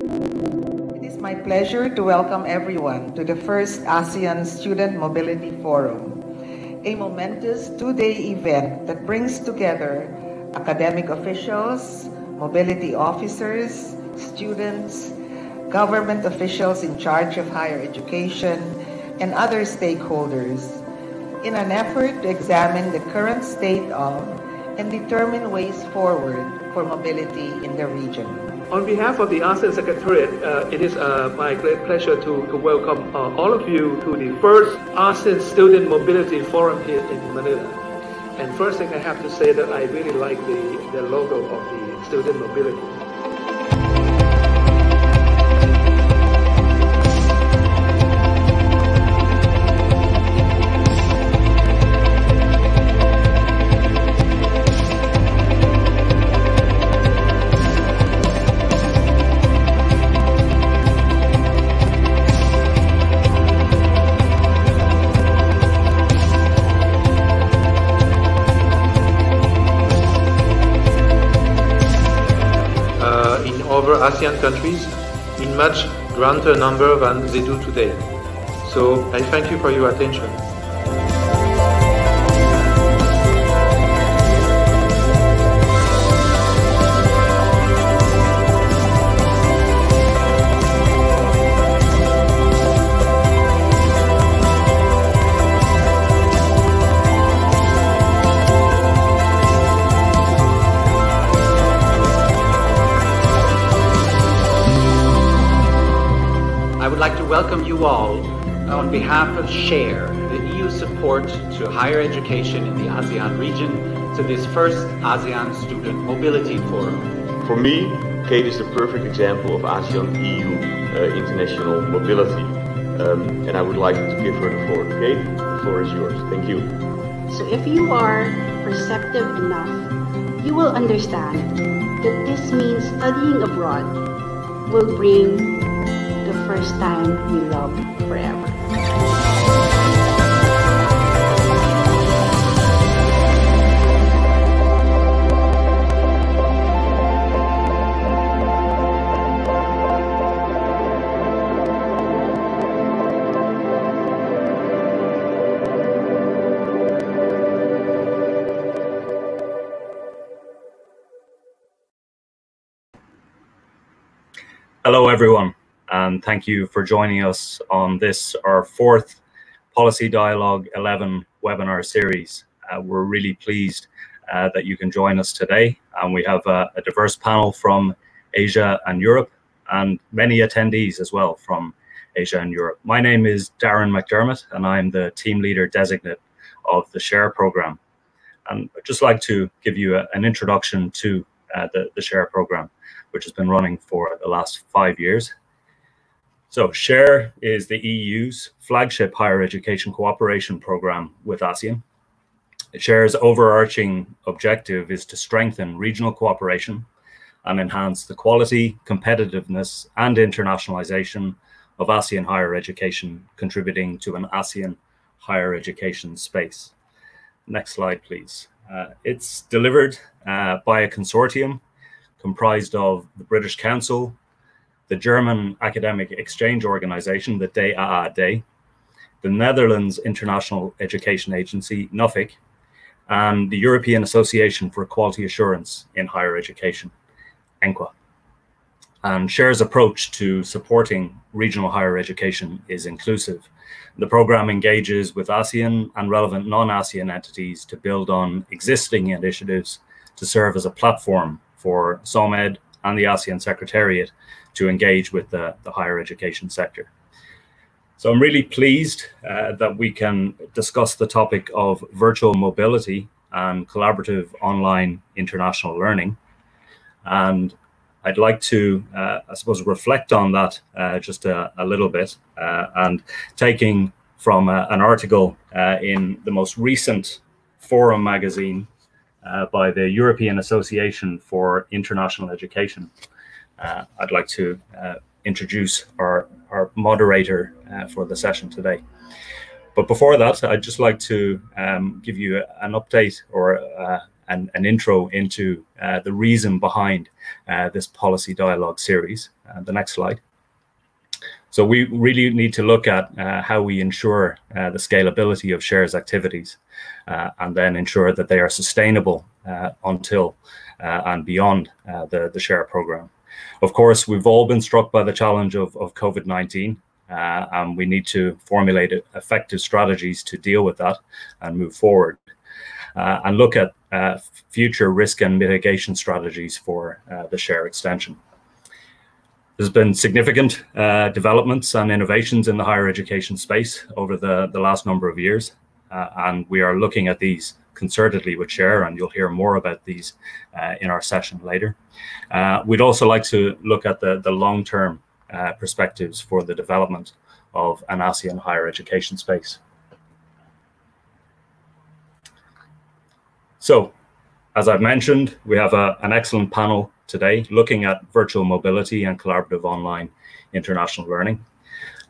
It is my pleasure to welcome everyone to the first ASEAN Student Mobility Forum, a momentous two-day event that brings together academic officials, mobility officers, students, government officials in charge of higher education, and other stakeholders in an effort to examine the current state of and determine ways forward for mobility in the region. On behalf of the ASEAN Secretariat, uh, it is uh, my great pleasure to, to welcome uh, all of you to the first ASEAN Student Mobility Forum here in Manila. And first thing I have to say that I really like the, the logo of the student mobility. ASEAN countries in much greater number than they do today. So I thank you for your attention. Welcome you all on behalf of SHARE, the EU support to higher education in the ASEAN region, to this first ASEAN Student Mobility Forum. For me, Kate is the perfect example of ASEAN EU uh, international mobility. Um, and I would like to give her the floor. Kate, the floor is yours. Thank you. So if you are perceptive enough, you will understand that this means studying abroad will bring the first time you love forever. Hello, everyone and thank you for joining us on this, our fourth Policy Dialogue 11 webinar series. Uh, we're really pleased uh, that you can join us today, and we have a, a, diverse panel from Asia and Europe, and many attendees as well from Asia and Europe. My name is Darren McDermott, and I'm the team leader designate of the SHARE program. And I'd just like to give you a, an introduction to uh, the, the SHARE program, which has been running for the last five years. So SHARE is the EU's flagship higher education cooperation program with ASEAN. SHARE's overarching objective is to strengthen regional cooperation and enhance the quality, competitiveness, and internationalization of ASEAN higher education, contributing to an ASEAN higher education space. Next slide, please. Uh, it's delivered uh, by a consortium comprised of the British Council, the German Academic Exchange Organization, the DAAD, the Netherlands International Education Agency, NUFIC, and the European Association for Quality Assurance in Higher Education, ENQA. And SHARE's approach to supporting regional higher education is inclusive. The program engages with ASEAN and relevant non-ASEAN entities to build on existing initiatives to serve as a platform for SOMED and the ASEAN Secretariat to engage with the, the higher education sector. So I'm really pleased uh, that we can discuss the topic of virtual mobility and collaborative online international learning. And I'd like to, uh, I suppose, reflect on that uh, just a, a, little bit. Uh, and taking from uh, an article uh, in the most recent Forum magazine by the European Association for International Education, uh, I'd like to uh, introduce our, our moderator uh, for the session today. But before that, I'd just like to um, give you an update or uh, an, an intro into uh, the reason behind this policy dialogue series. The next slide. So we really need to look at uh, how we ensure uh, the scalability of shares activities uh, and then ensure that they are sustainable until and beyond the, the share program. Of course, we've all been struck by the challenge of, of COVID-19 uh, and we need to formulate effective strategies to deal with that and move forward uh, and look at uh, future risk and mitigation strategies for uh, the share extension. There's been significant uh, developments and innovations in the higher education space over the, the last number of years, uh, and we are looking at these concertedly with Share, and you'll hear more about these in our session later. we'd also like to look at the, the long-term uh, perspectives for the development of an ASEAN higher education space. So, as I've mentioned, we have a, an excellent panel today looking at virtual mobility and collaborative online international learning.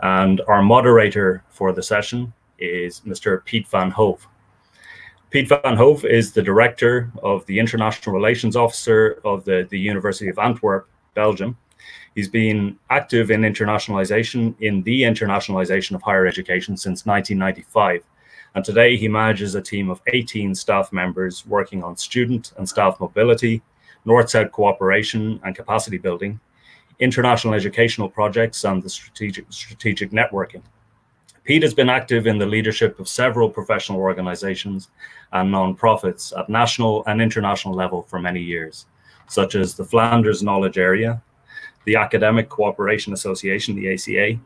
And our moderator for the session is Mr. Piet van Hove. Piet van Hove is the director of the International Relations Officer of the, the University of Antwerp, Belgium, He's been active in internationalization, in the internationalization of higher education since 1995. And today he manages a team of 18 staff members working on student and staff mobility, North-South cooperation and capacity building, international educational projects and the strategic, strategic networking. Piet has been active in the leadership of several professional organizations and non-profits at national and international level for many years, such as the Flanders Knowledge Area, the Academic Cooperation Association, the ACA,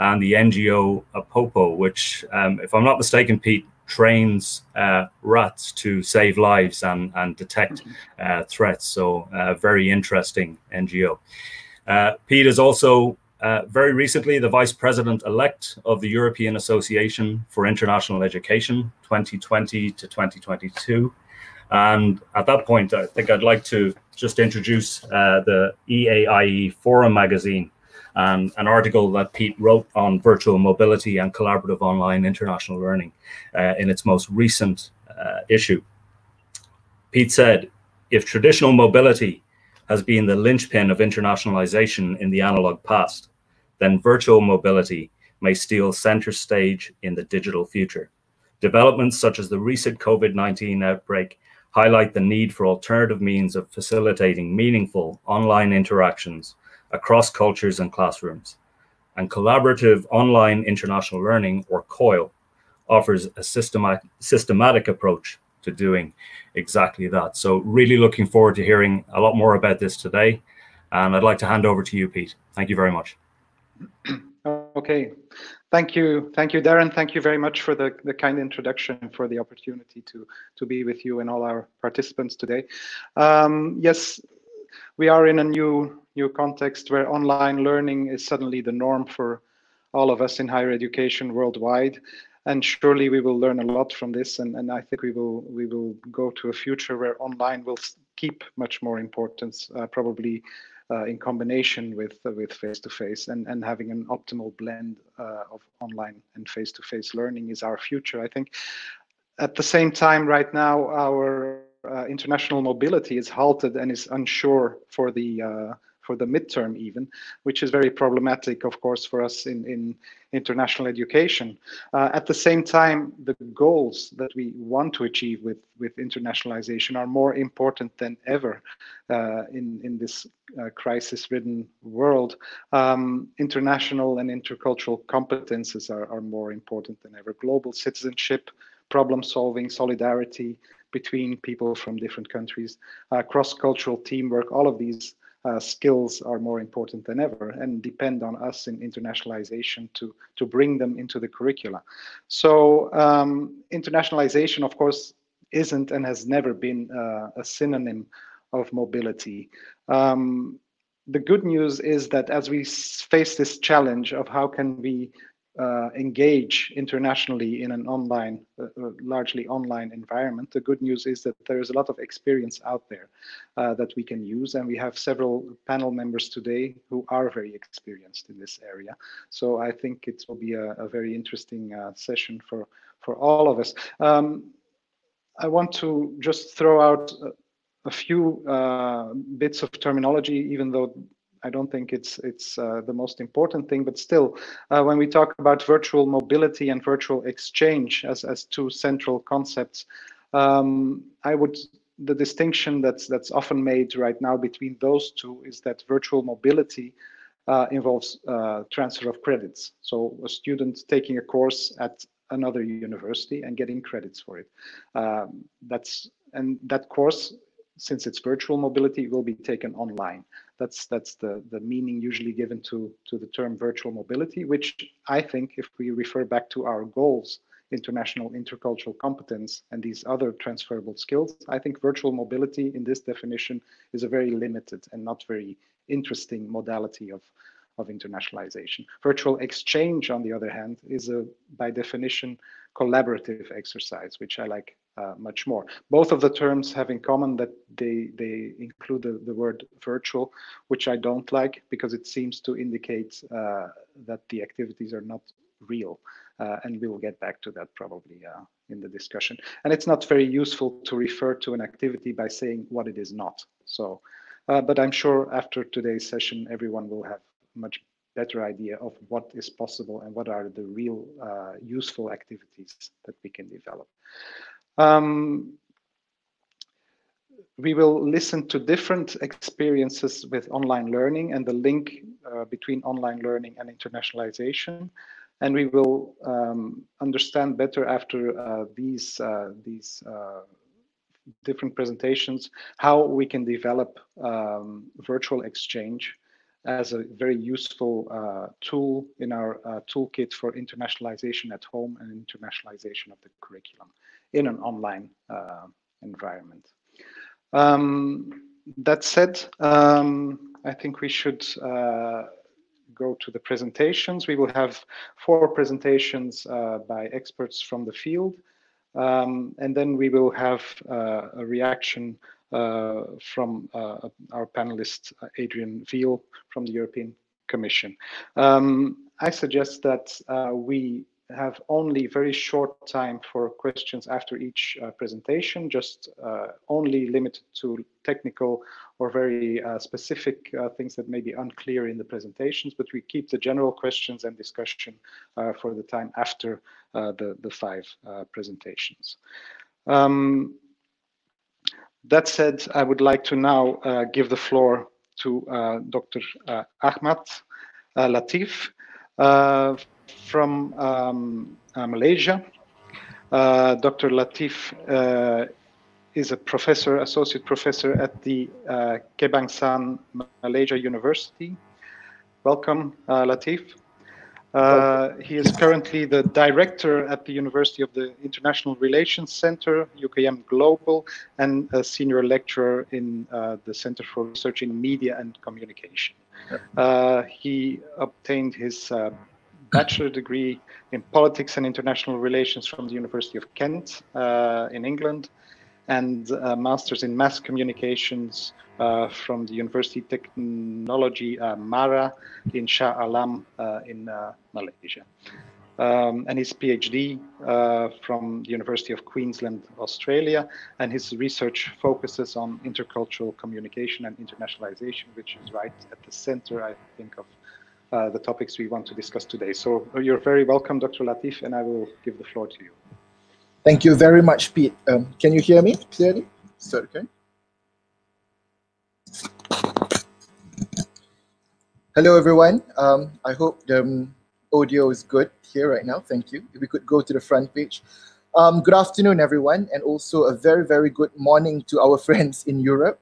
and the NGO APOPO, which, um, if I'm not mistaken, Piet, trains uh, rats to save lives and, and detect uh, threats. So, uh, very interesting NGO. Uh, Piet is also uh, very recently the vice president elect of the European Association for International Education 2020 to 2022. And at that point, I think I'd like to just introduce uh, the EAIE Forum magazine and an article that Piet wrote on virtual mobility and collaborative online international learning uh, in its most recent uh, issue. Piet said, if traditional mobility has been the linchpin of internationalization in the analog past, then virtual mobility may steal center stage in the digital future. Developments such as the recent COVID-19 outbreak highlight the need for alternative means of facilitating meaningful online interactions across cultures and classrooms. And collaborative online international learning, or COIL, offers a systematic, systematic approach to doing exactly that. So really looking forward to hearing a lot more about this today. And I'd like to hand over to you, Piet. Thank you very much. Okay, Thank you, thank you, Darren. Thank you very much for the, the kind introduction, for the opportunity to to be with you and all our participants today. Um, yes, we are in a new new context where online learning is suddenly the norm for all of us in higher education worldwide, and surely we will learn a lot from this. And, and I think we will we will go to a future where online will keep much more importance, uh, probably uh, in combination with uh, with face-to-face and, and having an optimal blend uh, of online and face-to-face learning is our future, I think. At the same time, right now, our uh, international mobility is halted and is unsure for the uh, for the midterm even, which is very problematic, of course, for us in, in international education. Uh, at the same time, the goals that we want to achieve with, with internationalization are more important than ever uh, in, in this uh, crisis-ridden world. Um, international and intercultural competences are, are more important than ever. Global citizenship, problem solving, solidarity between people from different countries, uh, cross-cultural teamwork, all of these uh, skills are more important than ever and depend on us in internationalization to, to bring them into the curricula. So um, internationalization, of course, isn't and has never been uh, a synonym of mobility. Um, the good news is that as we face this challenge of how can we uh, engage internationally in an online, uh, uh, largely online environment. The good news is that there is a lot of experience out there uh, that we can use, and we have several panel members today who are very experienced in this area. So I think it will be a, a very interesting uh, session for for all of us. Um, I want to just throw out a, few uh, bits of terminology, even though I don't think it's it's uh, the most important thing, but still, uh, when we talk about virtual mobility and virtual exchange as as two central concepts, um, I would the distinction that's that's often made right now between those two is that virtual mobility uh, involves uh, transfer of credits. So a student taking a course at another university and getting credits for it. Um, that's and that course, since it's virtual mobility, will be taken online. That's that's the the meaning usually given to to the term virtual mobility, which I think, if we refer back to our goals international intercultural competence and these other transferable skills, I think virtual mobility in this definition is a very limited and not very interesting modality of, of internationalization. Virtual exchange, on the other hand, is a, by definition, collaborative exercise, which I like uh, much more. Both of the terms have in common that they, they include the, the word virtual, which I don't like because it seems to indicate uh, that the activities are not real. Uh, and we will get back to that probably uh, in the discussion. And it's not very useful to refer to an activity by saying what it is not. So, uh, but I'm sure after today's session, everyone will have much better idea of what is possible and what are the real useful activities that we can develop. Um, we will listen to different experiences with online learning and the link uh, between online learning and internationalization. And we will um, understand better after uh, these uh, these uh, different presentations how we can develop um, virtual exchange as a very useful uh, tool in our uh, toolkit for internationalization at home and internationalization of the curriculum in an online uh, environment. Um, that said, um, I think we should go to the presentations. We will have four presentations uh, by experts from the field. Um, and then we will have uh, a reaction uh, from uh, our panelist, uh, Adrian Veale from the European Commission. Um, I suggest that uh, we have only very short time for questions after each uh, presentation, just uh, only limited to technical or very uh, specific uh, things that may be unclear in the presentations, but we keep the general questions and discussion uh, for the time after uh, the, the five presentations. Um, that said, I would like to now give the floor to Dr. Ahmad Latif from um, uh, Malaysia. Uh, Dr. Latif uh, is a professor, associate professor at the uh, Kebangsaan Malaysia University. Welcome, uh, Latif. Uh, he is currently the director at the University of the International Relations Center, UKM Global, and a senior lecturer in uh, the Center for Research in Media and Communication. Uh, he obtained his uh, bachelor degree in politics and international relations from the University of Kent uh, in England, and a master's in mass communications uh, from the University Technology uh, Mara in Shah Alam uh, in uh, Malaysia. Um, and his PhD uh, from the University of Queensland, Australia, and his research focuses on intercultural communication and internationalization, which is right at the center, I think, of uh, the topics we want to discuss today. So uh, you're very welcome, Dr. Latif, and I will give the floor to you. Thank you very much, Piet. Um, can you hear me clearly? Is that okay? Hello, everyone. Um, I hope the um, audio is good here right now. Thank you. If we could go to the front page. Um, good afternoon, everyone, and also a very, very good morning to our friends in Europe.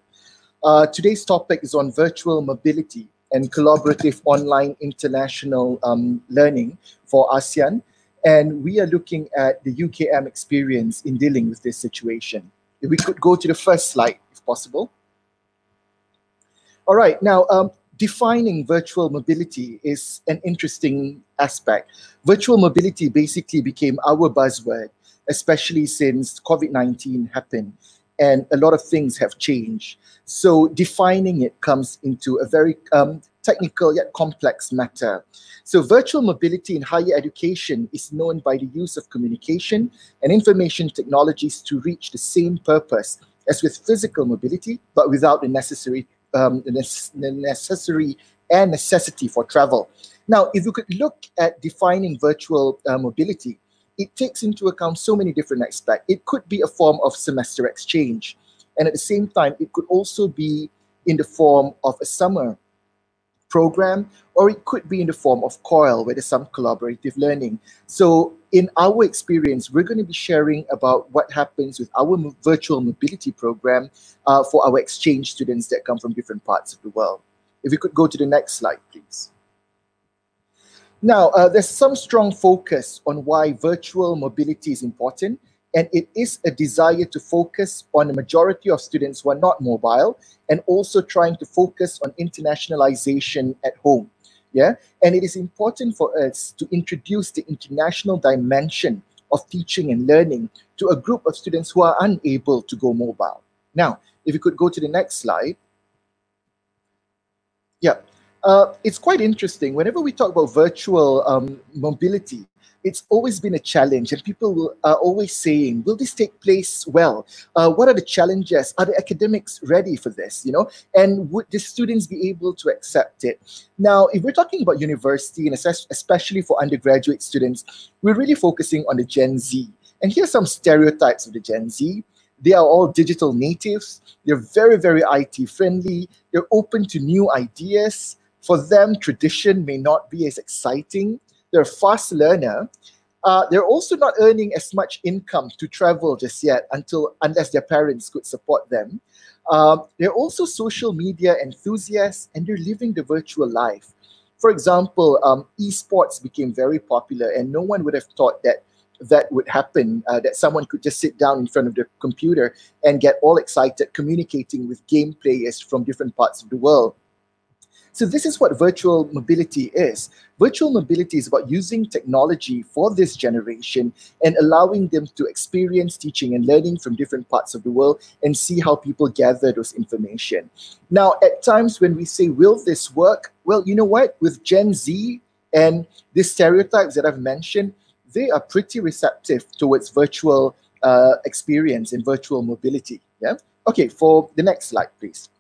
Uh, today's topic is on virtual mobility and collaborative online international um, learning for ASEAN. And we are looking at the UKM experience in dealing with this situation. If we could go to the first slide, if possible. All right, now um, defining virtual mobility is an interesting aspect. Virtual mobility basically became our buzzword, especially since COVID 19 happened and a lot of things have changed. So defining it comes into a very um, technical yet complex matter. So virtual mobility in higher education is known by the use of communication and information technologies to reach the same purpose as with physical mobility, but without the necessary, um, the necessary and necessity for travel. Now, if you could look at defining virtual uh, mobility, it takes into account so many different aspects. It could be a form of semester exchange. And at the same time, it could also be in the form of a summer program, or it could be in the form of COIL, where there's some collaborative learning. So in our experience, we're going to be sharing about what happens with our virtual mobility program uh, for our exchange students that come from different parts of the world. If we could go to the next slide, please. Now, uh, there's some strong focus on why virtual mobility is important, and it is a desire to focus on a majority of students who are not mobile and also trying to focus on internationalization at home. Yeah, and it is important for us to introduce the international dimension of teaching and learning to a group of students who are unable to go mobile. Now, if you could go to the next slide. Uh, it's quite interesting. Whenever we talk about virtual um, mobility, it's always been a challenge, and people are always saying, "Will this take place well? Uh, what are the challenges? Are the academics ready for this? You know, and would the students be able to accept it?" Now, if we're talking about university, and especially for undergraduate students, we're really focusing on the Gen Z. And here's some stereotypes of the Gen Z. They are all digital natives. They're very, very IT friendly. They're open to new ideas. For them, tradition may not be as exciting. They're a fast learner. Uh, they're also not earning as much income to travel just yet until unless their parents could support them. Um, they're also social media enthusiasts and they're living the virtual life. For example, um, esports became very popular, and no one would have thought that that would happen, uh, that someone could just sit down in front of the computer and get all excited communicating with game players from different parts of the world. So this is what virtual mobility is. Virtual mobility is about using technology for this generation and allowing them to experience teaching and learning from different parts of the world and see how people gather those information. Now, at times when we say, will this work? Well, you know what? With Gen Z and the stereotypes that I've mentioned, they are pretty receptive towards virtual uh, experience and virtual mobility. Yeah. Okay, for the next slide, please.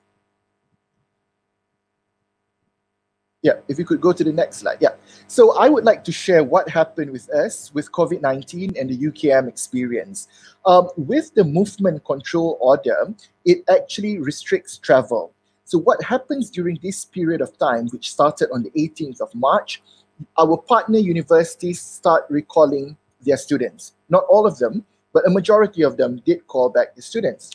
Yeah, if you could go to the next slide. Yeah. So I would like to share what happened with us with COVID 19 and the UKM experience. Um, with the movement control order, it actually restricts travel. So, what happens during this period of time, which started on the 18th of March, our partner universities start recalling their students. Not all of them, but a majority of them did call back the students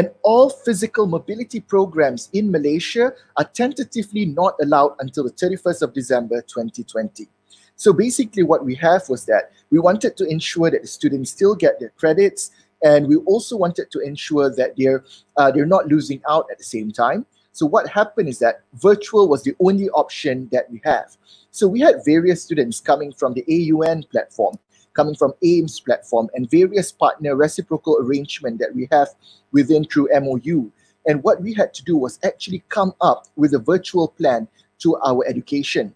and all physical mobility programs in Malaysia are tentatively not allowed until the 31st of December 2020. So basically what we have was that we wanted to ensure that the students still get their credits and we also wanted to ensure that they're, uh, they're not losing out at the same time. So what happened is that virtual was the only option that we have. So we had various students coming from the AUN platform, coming from AIMS platform and various partner reciprocal arrangement that we have within through MOU. And what we had to do was actually come up with a virtual plan to our education.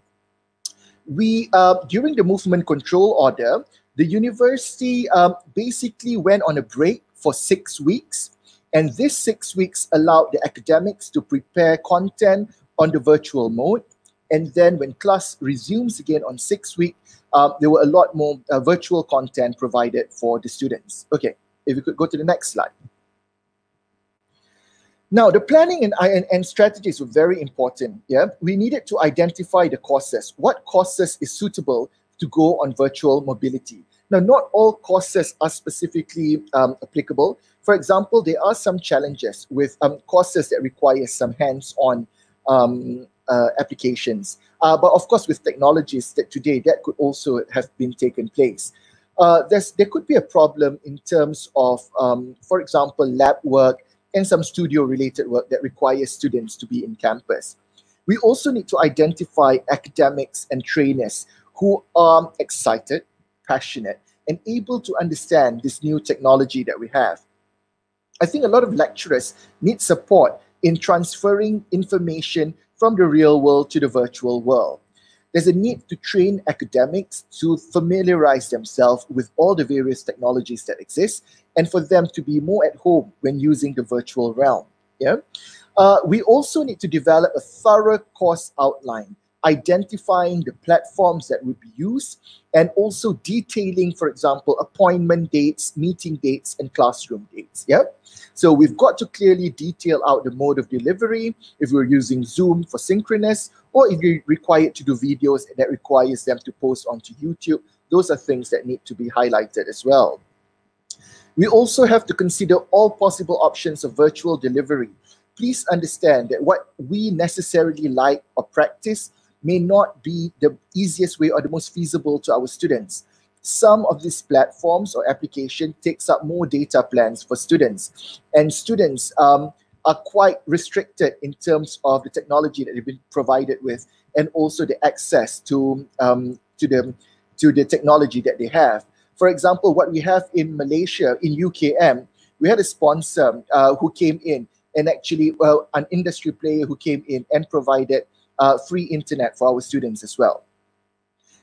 We, uh, during the movement control order, the university um, basically went on a break for six weeks. And this six weeks allowed the academics to prepare content on the virtual mode. And then when class resumes again on six week, um, there were a lot more uh, virtual content provided for the students. Okay, if you could go to the next slide. Now, the planning and, and, and, strategies were very important. Yeah, we needed to identify the courses. What courses is suitable to go on virtual mobility? Now, not all courses are specifically um, applicable. For example, there are some challenges with um, courses that require some hands-on um, uh, applications. Uh, but of course, with technologies that today, that could also have been taken place. Uh, there could be a problem in terms of, um, for example, lab work and some studio-related work that requires students to be in campus. We also need to identify academics and trainers who are excited, passionate, and able to understand this new technology that we have. I think a lot of lecturers need support in transferring information from the real world to the virtual world. There's a need to train academics to familiarize themselves with all the various technologies that exist and for them to be more at home when using the virtual realm. Yeah. Uh, we also need to develop a thorough course outline identifying the platforms that would be used, and also detailing, for example, appointment dates, meeting dates, and classroom dates. Yeah. So we've got to clearly detail out the mode of delivery, if we're using Zoom for synchronous, or if you're required to do videos that requires them to post onto YouTube. Those are things that need to be highlighted as well. We also have to consider all possible options of virtual delivery. Please understand that what we necessarily like or practice may not be the easiest way or the most feasible to our students. Some of these platforms or application takes up more data plans for students, and students um, are quite restricted in terms of the technology that they've been provided with, and also the access to um, to the to the technology that they have. For example, what we have in Malaysia in UKM, we had a sponsor uh, who came in and actually, well, an industry player who came in and provided uh, free internet for our students as well.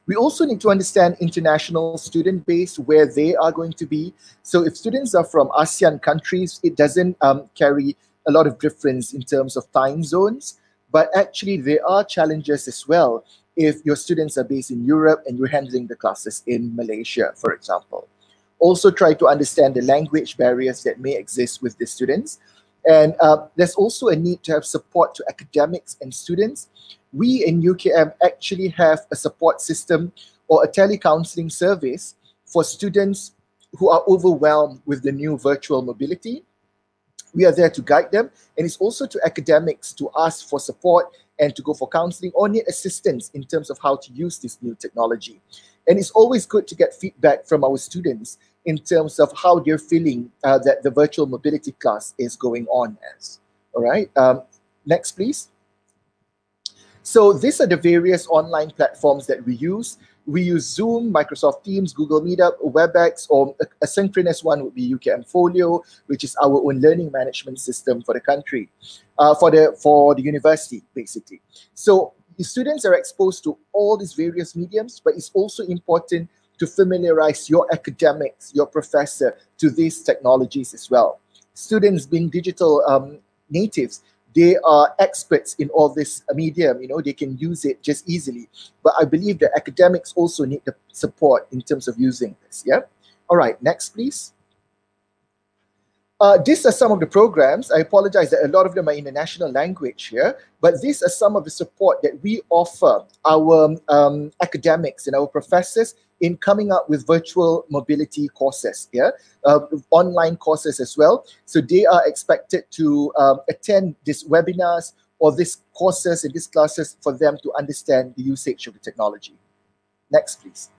We also need to understand international student base, where they are going to be. So if students are from ASEAN countries, it doesn't um, carry a lot of difference in terms of time zones, but actually there are challenges as well if your students are based in Europe and you're handling the classes in Malaysia, for example. Also try to understand the language barriers that may exist with the students. And uh, there's also a need to have support to academics and students. We in UKM actually have a support system or a telecounseling service for students who are overwhelmed with the new virtual mobility. We are there to guide them, and it's also to academics to ask for support and to go for counseling or need assistance in terms of how to use this new technology. And it's always good to get feedback from our students in terms of how they're feeling uh, that the virtual mobility class is going on as. All right, um, next please. So these are the various online platforms that we use. We use Zoom, Microsoft Teams, Google Meetup, WebEx, or a, a synchronous one would be UKM Folio, which is our own learning management system for the country, uh, for the for the university, basically. So the students are exposed to all these various mediums, but it's also important to familiarize your academics, your professor to these technologies as well. Students being digital um, natives, they are experts in all this medium, you know, they can use it just easily. But I believe that academics also need the support in terms of using this, yeah? All right, next please. Uh, these are some of the programs. I apologize that a lot of them are in the national language here, but these are some of the support that we offer our um, academics and our professors in coming up with virtual mobility courses, yeah, uh, online courses as well. So they are expected to um, attend these webinars or these courses and these classes for them to understand the usage of the technology. Next, please.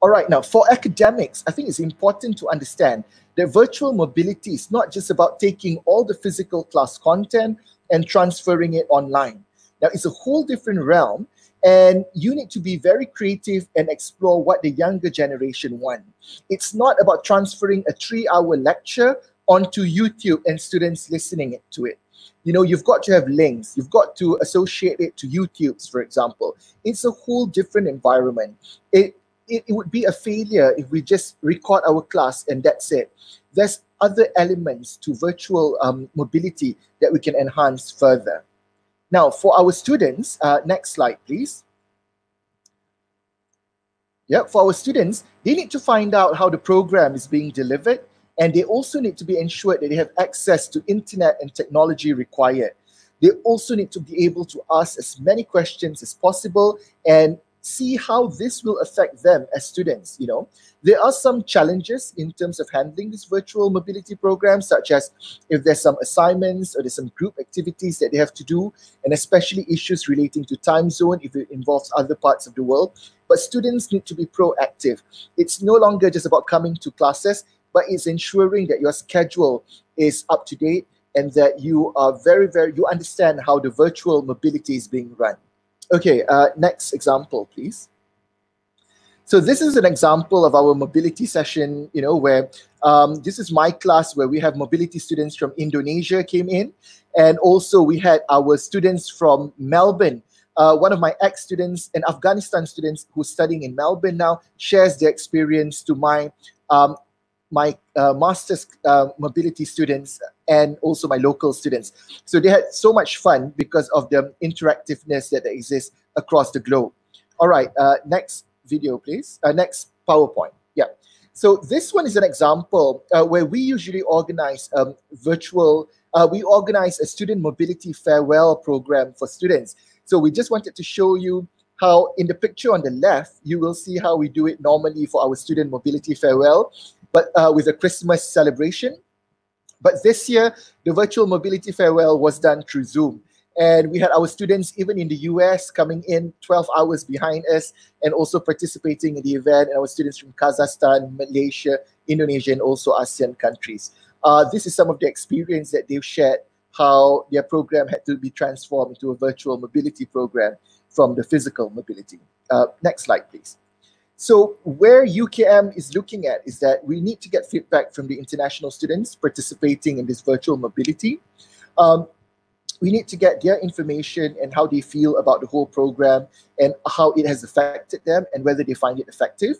All right, now for academics, I think it's important to understand that virtual mobility is not just about taking all the physical class content and transferring it online. Now, it's a whole different realm, and you need to be very creative and explore what the younger generation want. It's not about transferring a three hour lecture onto YouTube and students listening to it. You know, you've got to have links, you've got to associate it to YouTube's, for example. It's a whole different environment. It it, it would be a failure if we just record our class and that's it. There's other elements to virtual um, mobility that we can enhance further. Now, for our students, uh, next slide, please. Yeah, for our students, they need to find out how the program is being delivered, and they also need to be ensured that they have access to internet and technology required. They also need to be able to ask as many questions as possible and see how this will affect them as students you know. There are some challenges in terms of handling this virtual mobility program such as if there's some assignments or there's some group activities that they have to do and especially issues relating to time zone if it involves other parts of the world. But students need to be proactive. It's no longer just about coming to classes but it's ensuring that your schedule is up to date and that you are very very you understand how the virtual mobility is being run Okay, uh, next example, please. So this is an example of our mobility session, you know, where um, this is my class where we have mobility students from Indonesia came in. And also we had our students from Melbourne. Uh, one of my ex-students and Afghanistan students who's studying in Melbourne now shares their experience to my um, my uh, master's uh, mobility students and also my local students. So they had so much fun because of the interactiveness that exists across the globe. All right, uh, next video, please. Uh, next PowerPoint. Yeah. So this one is an example uh, where we usually organize um, virtual, uh, we organize a student mobility farewell program for students. So we just wanted to show you how in the picture on the left, you will see how we do it normally for our student mobility farewell but uh, with a Christmas celebration. But this year, the virtual mobility farewell was done through Zoom. And we had our students, even in the US, coming in 12 hours behind us and also participating in the event. And our students from Kazakhstan, Malaysia, Indonesia, and also ASEAN countries. Uh, this is some of the experience that they've shared how their program had to be transformed into a virtual mobility program from the physical mobility. Uh, next slide, please. So where UKM is looking at is that we need to get feedback from the international students participating in this virtual mobility. Um, we need to get their information and how they feel about the whole program and how it has affected them and whether they find it effective.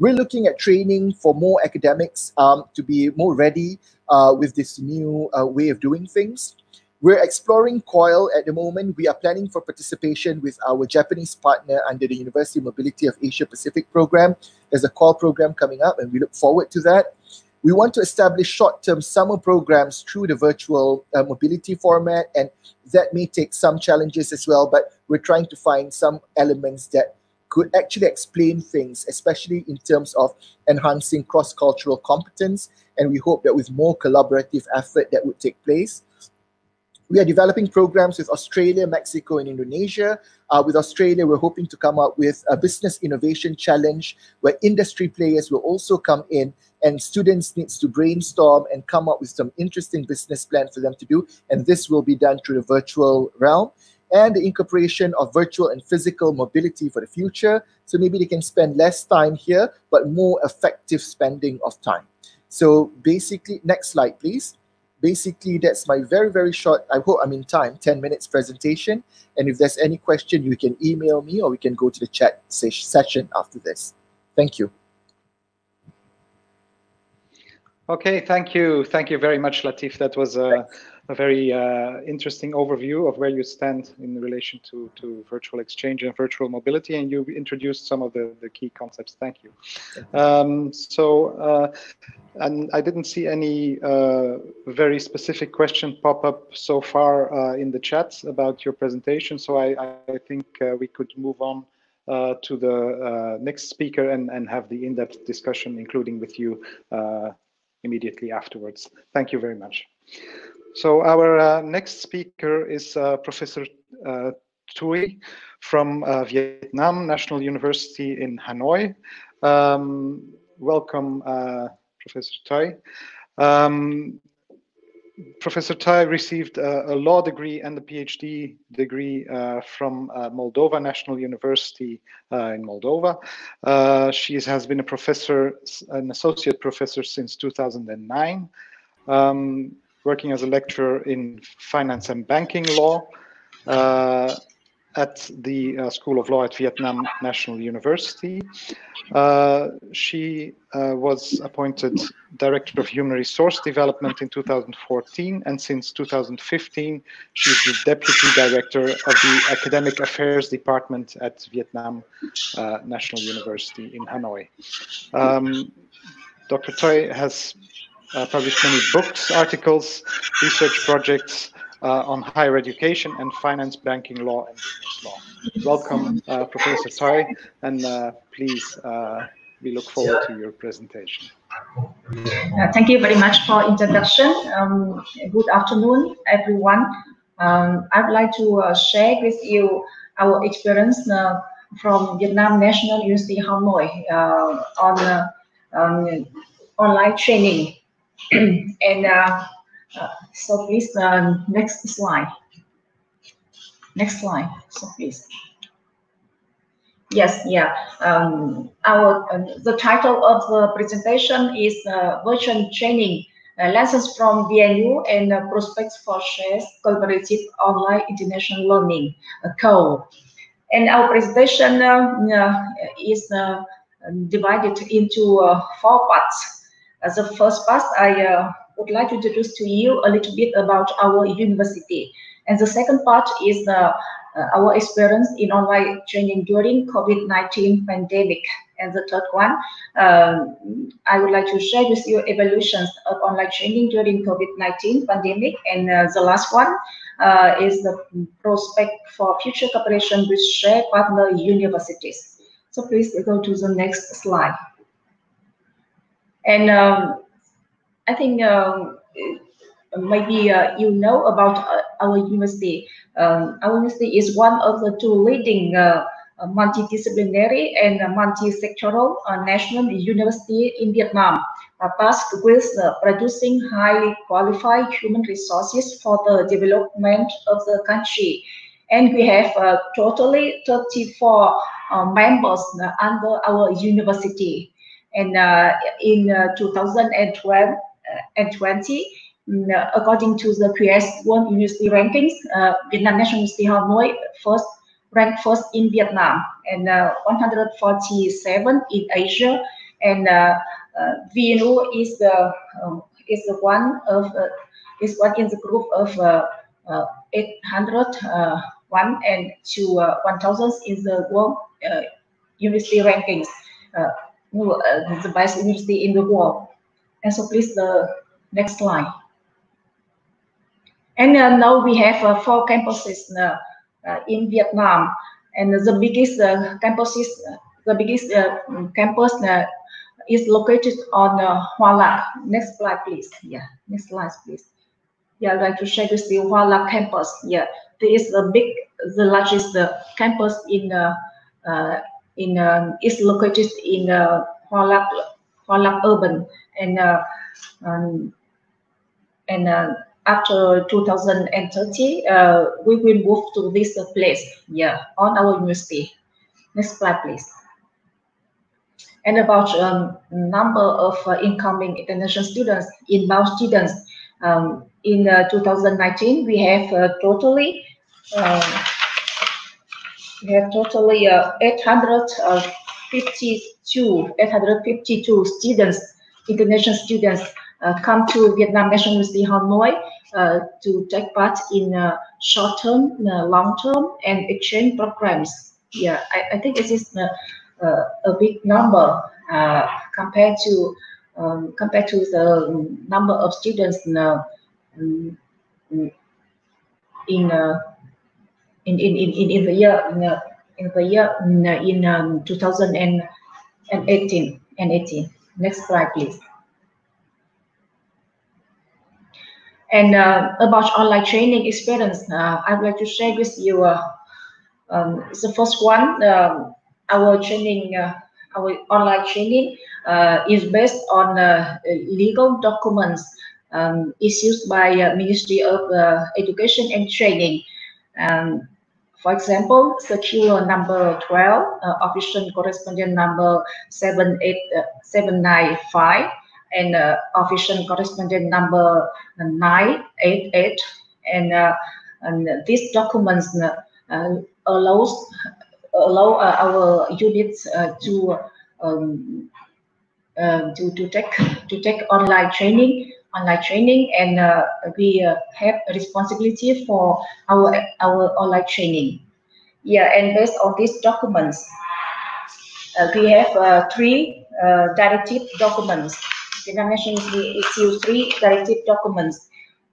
We're looking at training for more academics um, to be more ready uh, with this new uh, way of doing things. We're exploring COIL at the moment. We are planning for participation with our Japanese partner under the University Mobility of Asia Pacific program. There's a COIL program coming up, and we look forward to that. We want to establish short-term summer programs through the virtual uh, mobility format, and that may take some challenges as well, but we're trying to find some elements that could actually explain things, especially in terms of enhancing cross-cultural competence. And we hope that with more collaborative effort that would take place, we are developing programs with Australia, Mexico, and Indonesia. Uh, with Australia, we're hoping to come up with a business innovation challenge where industry players will also come in and students needs to brainstorm and come up with some interesting business plan for them to do. And this will be done through the virtual realm and the incorporation of virtual and physical mobility for the future. So maybe they can spend less time here, but more effective spending of time. So basically, next slide, please basically that's my very very short i hope i'm in time 10 minutes presentation. And if there's any question you can email me or we can go to the chat session after this. Thank you. Okay thank you. Thank you very much latif. That was a, a very uh, interesting overview of where you stand in relation to to virtual exchange and virtual mobility and you introduced some of the the key concepts thank you um, so uh, and I didn't see any uh, very specific question pop up so far uh, in the chat about your presentation. So I, I think uh, we could move on uh, to the uh, next speaker and, and have the in-depth discussion, including with you uh, immediately afterwards. Thank you very much. So our next speaker is Professor Thuy from Vietnam National University in Hanoi. Um, welcome, Professor Thuy. Um, Professor Thuy received a, a, law degree and a PhD degree uh, from uh, Moldova National University uh, in Moldova. Uh, she has been a professor, an associate professor since 2009, um, working as a lecturer in finance and banking law. Uh, at the uh, School of Law at Vietnam National University. Uh, she uh, was appointed Director of Human Resource Development in 2014, and since 2015, she's the Deputy Director of the Academic Affairs Department at Vietnam uh, National University in Hanoi. Um, Dr. Thuy has published many books, articles, research projects, uh, on higher education and finance, banking law, and business law. Welcome, uh, Professor Thuy, and uh, please, we look forward to your presentation. Uh, thank you very much for introduction. Um, good afternoon, everyone. Um, I'd like to uh, share with you our experience uh, from Vietnam National University Hanoi on um, online training. and uh, so please, uh, next slide. Next slide, so please. Yes, yeah. Um, our uh, the title of the presentation is uh, virtual training uh, lessons from VNU and uh, prospects for shares collaborative online international learning uh, code. And our presentation uh, is divided into four parts. As the first part, I would like to introduce to you a little bit about our university. And the second part is the uh, our experience in online training during COVID-19 pandemic. And the third one, um, I would like to share with you evaluations of online training during COVID-19 pandemic. And uh, the last one uh, is the prospect for future cooperation with shared partner universities. So please go to the next slide. And um, I think um, maybe uh, you know about uh, our university. Um, our university is one of the two leading uh, multidisciplinary and multi-sectoral national university in Vietnam, tasked with producing highly qualified human resources for the development of the country. And we have totally 34 members under our university. And in 2012 and 20, Mm, uh, according to the QS World University rankings, uh, Vietnam National University Hanoi first ranked first in Vietnam and uh, 147 in Asia, and uh, uh, VNU is the um, is the one of uh, is one in the group of 801 and to 1000 in the world university rankings, Uh, the best university in the world. And so, please the next slide. And uh, now we have uh, four campuses uh, uh in Vietnam, and the biggest uh, campuses, the biggest mm, campus is located on Hoa Lạc. Next slide, please. Yeah, next slide, please. Yeah, I'd like to share with you Hoa Lạc campus. Yeah, this is the big, the largest campus in in um, is located in uh, Hoa Lạc urban, and uh, um, and uh, after 2030, uh, we will move to this place, yeah, on our university. Next slide, please. And about um, number of uh, incoming international students, inbound students, um, in uh, 2019, we have totally um, we have totally uh, 852 852 students, international students uh, come to Vietnam National University Hanoi uh, to take part in uh, short-term, long-term, and exchange programs. Yeah, I, I think it is a big number compared to um, compared to the number of students in in in, in, in, in the year in, in the year in, in um, 2018 and 18. Next slide, please. And uh, about online training experience, uh, I'd like to share with you. Uh, um, the first one, um, our training, uh, our online training uh, is based on uh, legal documents um, issued by Ministry of Education and Training. Um, for example, circular number 12, official correspondent number 78795, and uh, official correspondent number 988 and, uh, and these documents uh, allows allow uh, our units uh, to um, uh, to to take to take online training online training and we have responsibility for our our online training yeah and based on these documents we have three directive documents the National issued three directive documents.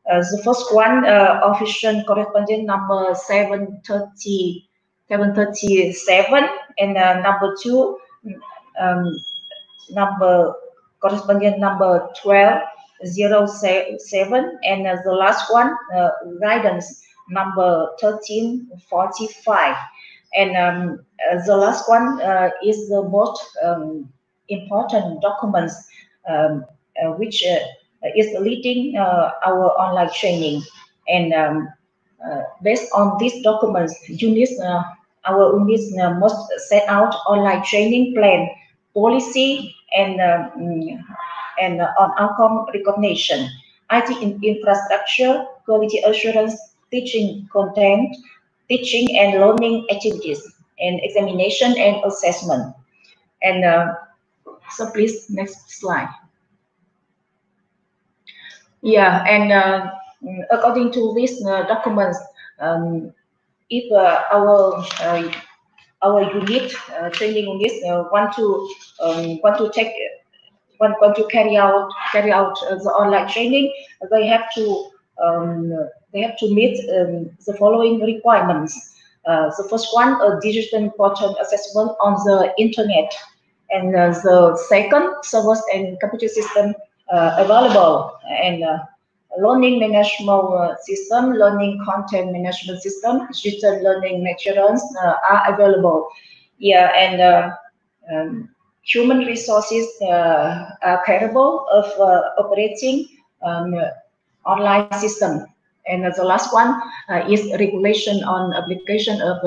Uh, the first one, uh, official correspondent number 730, 737, and uh, number two, um, number correspondent number 1207, and uh, the last one, uh, guidance number 1345. And um, uh, the last one is the most um, important documents um, uh, which uh, is leading uh, our online training. And um, based on these documents, units our unit must set out online training plan, policy, and um, and on outcome recognition, IT in infrastructure, quality assurance, teaching content, teaching and learning activities, and examination and assessment. And uh, so please, next slide. Yeah, and uh, according to these uh, documents, um, if uh, our uh, our unit uh, training unit want to um, want to take want, want to carry out carry out the online training, they have to um, they have to meet um, the following requirements. Uh, the first one, a digital content assessment on the internet. And uh, the second, servers and computer system uh, available. And learning management system, learning content management system, digital learning materials are available. Yeah, and um, human resources uh, are capable of uh, operating um, online system. And the last one uh, is regulation on application of,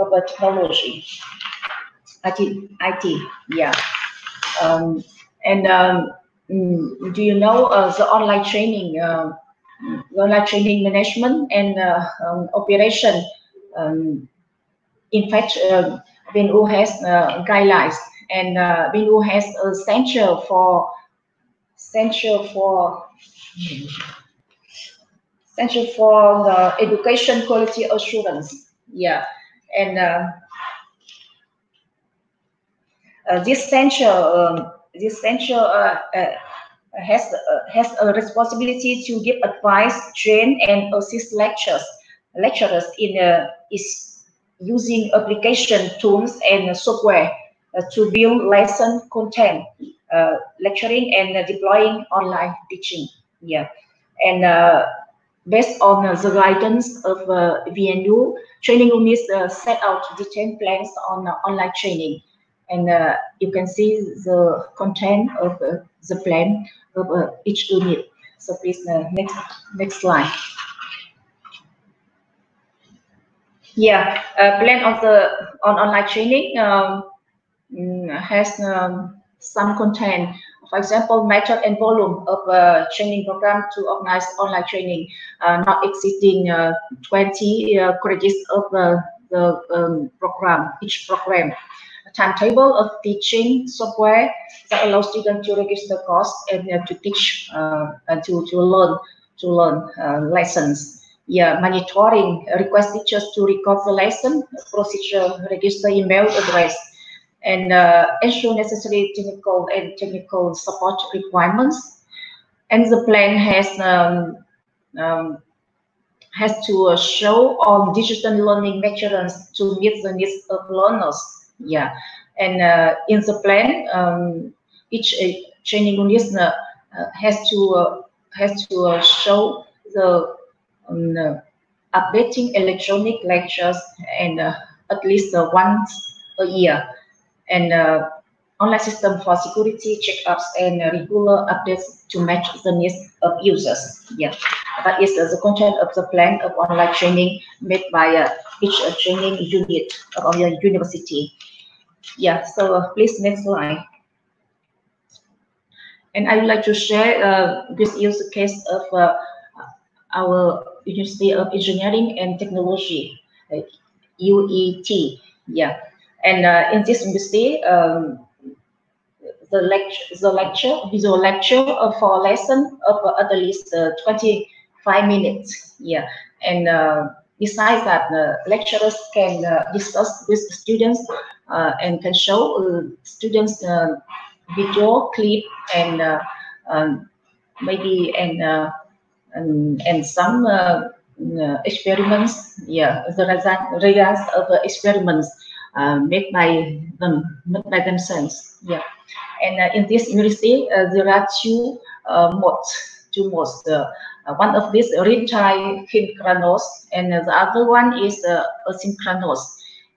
of technology, IT, IT yeah. Um, and um, mm, do you know the online training, uh, online training management and um, operation? Um, in fact, VNU has uh, guidelines and uh, has a center for center for Center for the Education Quality Assurance. Yeah, and uh, uh, this center, um, this center uh, uh has uh, has a responsibility to give advice, train, and assist lectures lecturers in uh, is using application tools and software uh, to build lesson content, uh, lecturing, and deploying online teaching. Yeah, and uh, based on uh, the guidance of uh, VNU, training units uh, set out detailed plans on online training. And you can see the content of the plan of each unit. So please, next, next slide. Yeah, uh, plan of the on online training um, mm, has um, some content for example, method and volume of a training program to organize online training, uh, not exceeding uh, 20 uh, credits of the, the um, program, each program. A timetable of teaching software that allows students to register course and uh, to teach uh, and to, to learn to learn uh, lessons. Yeah, monitoring, request teachers to record the lesson, procedure, register email address, and uh, ensure necessary technical and technical support requirements. And the plan has um, um, has to uh, show on digital learning materials to meet the needs of learners. Yeah, and uh, in the plan, um, each uh, training unit uh, has to uh, has to show the um, updating electronic lectures and at least once a year and uh, online system for security checkups and regular updates to match the needs of users. Yeah, that is uh, the content of the plan of online training made by uh, each uh, training unit of your university. Yeah, so uh, please next slide. And I would like to share uh, this use case of our University of Engineering and Technology, UET. Yeah, and uh, in this university, um, the lecture, the lecture, visual lecture for a lesson of at least uh, 25 minutes. Yeah, and uh, besides that, the lecturers can uh, discuss with students uh, and can show uh, students video clip and um, maybe and and, and some experiments. Yeah, the results of the experiments uh, made by them, made by themselves. Yeah, and uh, in this university, uh, there are two modes, two modes. one of these real-time synchronous, and the other one is asynchronous.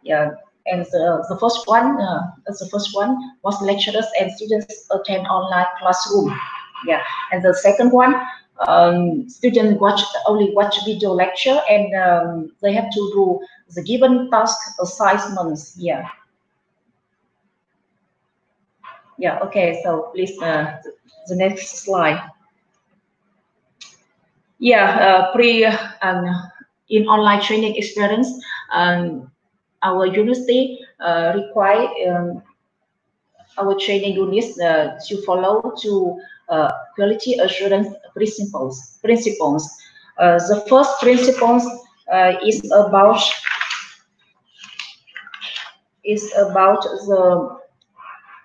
Yeah, and the, the first one, uh, the first one was lecturers and students attend online classroom. Yeah, and the second one um, students watch only watch video lecture and um, they have to do the given task assignments here. Yeah, okay, so please, uh, the next slide. Yeah, uh, pre um, in online training experience, um, our university uh, require um, our training units uh, to follow to uh, quality assurance principles. Principles. Uh, the first principles uh, is about is about the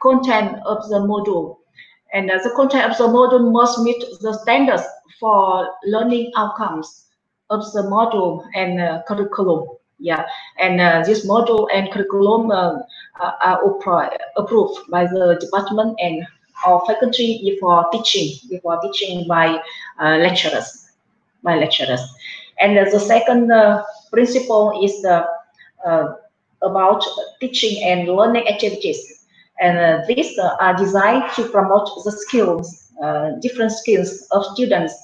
content of the module, and the content of the module must meet the standards for learning outcomes of the module and uh, curriculum. Yeah, and uh, this module and curriculum uh, are approved by the department and or faculty before teaching, before teaching by uh, lecturers, by lecturers. And uh, the second uh, principle is the about teaching and learning activities. And these are designed to promote the skills, different skills of students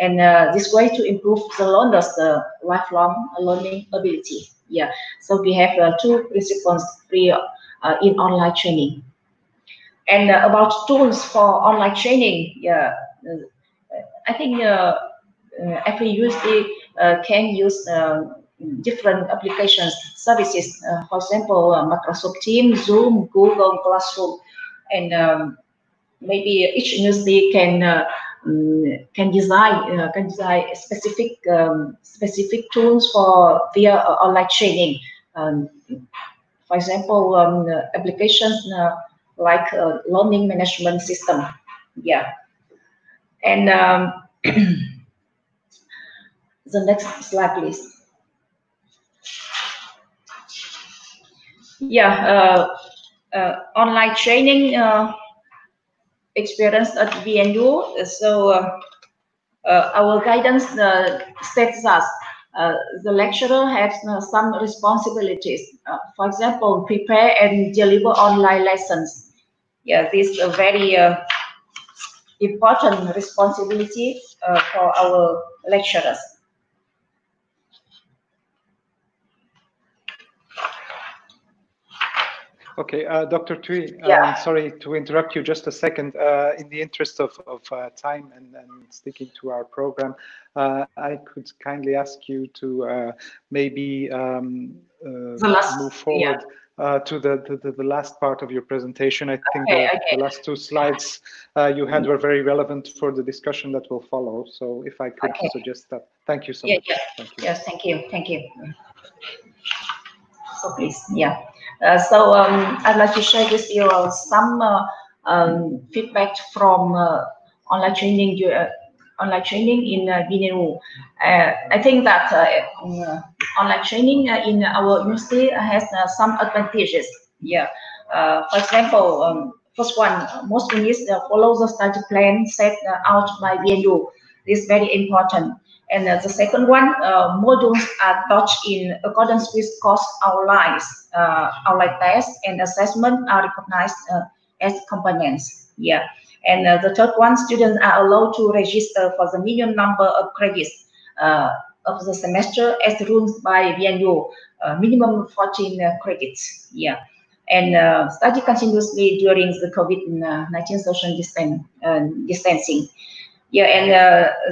and uh, this way to improve the learners uh, lifelong learning ability. Yeah, so we have uh, two principles in online training. And uh, about tools for online training, yeah, uh, I think uh, every university can use different applications, services. for example, Microsoft Teams, Zoom, Google Classroom, and um, maybe each university can um, can design uh, can design specific um, specific tools for their uh, online training. Um, for example, um, applications uh, like a learning management system. Yeah. And um, the next slide, please. Yeah, uh, uh, online training uh, experience at VNU. So uh, uh, our guidance uh, states us uh, the lecturer has uh, some responsibilities. Uh, for example, prepare and deliver online lessons yeah, this is a very uh, important responsibility uh, for our lecturers. Okay, uh, Dr. Tui, yeah. sorry to interrupt you just a second. Uh, in the interest of, of uh, time and, and, sticking to our program, uh, I could kindly ask you to uh, maybe um, move forward. Yeah uh, to the, the, the last part of your presentation. I think okay, the, okay. the, last two slides uh, you had were very relevant for the discussion that will follow. So if I could okay. suggest that. Thank you so yeah, much. Yeah. Thank you. Yes, thank you. Thank you. So please, yeah. Uh, so um, I'd like to share with you some uh, um, feedback from uh, online training uh, online training in uh. Uh, I think that uh, uh, online training uh, in our university has uh, some advantages. Yeah. for example, um, first one, most universities follow the study plan set out by VNU. This is very important. And the second one, modules are taught in accordance with course outlines. outline tests and assessment are recognized as components. Yeah. And uh, the third one, students are allowed to register for the minimum number of credits uh, of the semester as ruled by VNU, uh, minimum 14 uh, credits. Yeah. And uh, study continuously during the COVID-19 social distan distancing. Yeah, and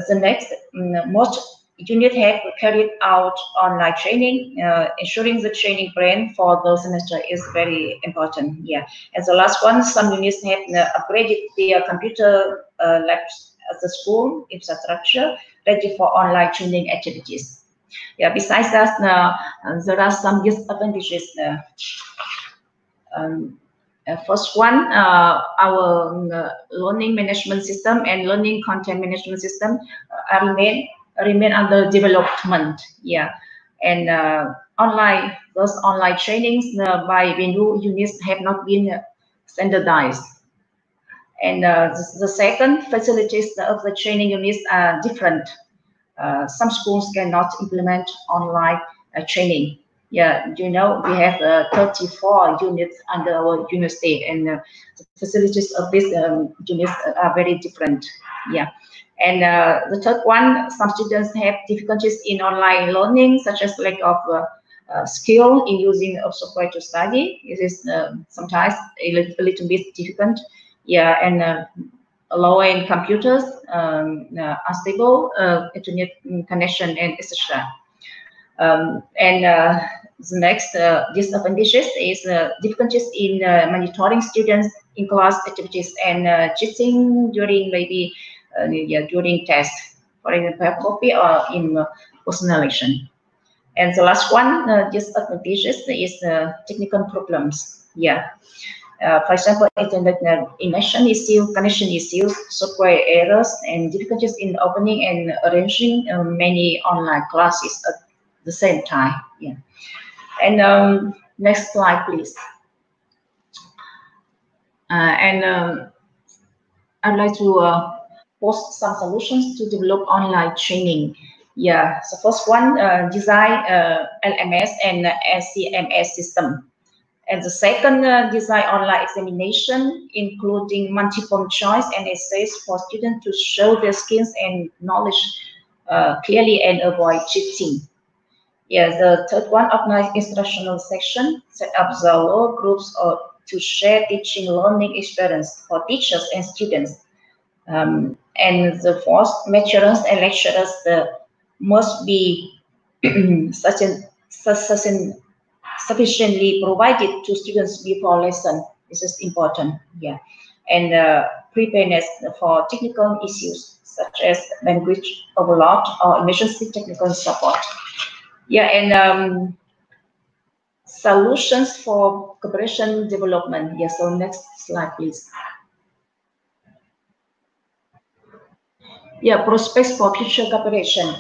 the next, um, most unit have carried out online training, uh, ensuring the training plan for the semester is very important. Yeah, and the last one, some units have uh, upgraded their computer uh, labs at the school infrastructure ready for online training activities. Yeah, besides that, uh, there are some disadvantages. Uh, um, uh, first one, uh, our uh, learning management system and learning content management system uh, remain remain under development. Yeah, and uh, online those online trainings uh, by VNU units have not been standardized. And uh, the, the, second, facilities of the training units are different. Uh, some schools cannot implement online uh, training. Yeah, you know, we have uh, 34 units under our university and uh, the facilities of these um, units are very different. Yeah. And uh, the third one, some students have difficulties in online learning, such as lack of uh, uh, skill in using of software to study. It is um, sometimes a little, a little, bit difficult. Yeah, and uh, low-end computers, um, unstable uh, internet connection, and etc. Um, and uh, the next uh, disadvantages is uh, difficulties in monitoring students in class activities and cheating during maybe yeah, during tests, for example, copy or in personalization. And the last one, uh, disadvantages is technical problems. Yeah. Uh, for example, internet connection issues, connection issues, software errors, and difficulties in opening and arranging uh, many online classes at the same time. Yeah. And um, next slide, please. Uh, and um, I'd like to uh, post some solutions to develop online training. Yeah, so first one, uh, design uh, LMS and LCMS system. And the second, uh, design online examination, including multiple choice and essays for students to show their skills and knowledge uh, clearly and avoid cheating. Yeah, the third one, organize instructional section, set up Zalo groups or to share teaching learning experience for teachers and students. Um, and the fourth, lecturers and lecturers uh, must be such an, sufficiently provided to students before lesson. This is important. Yeah, and uh, preparedness for technical issues such as language overload or emergency technical support. Yeah, and um, solutions for cooperation development. Yeah, so next slide, please. Yeah, prospects for future cooperation.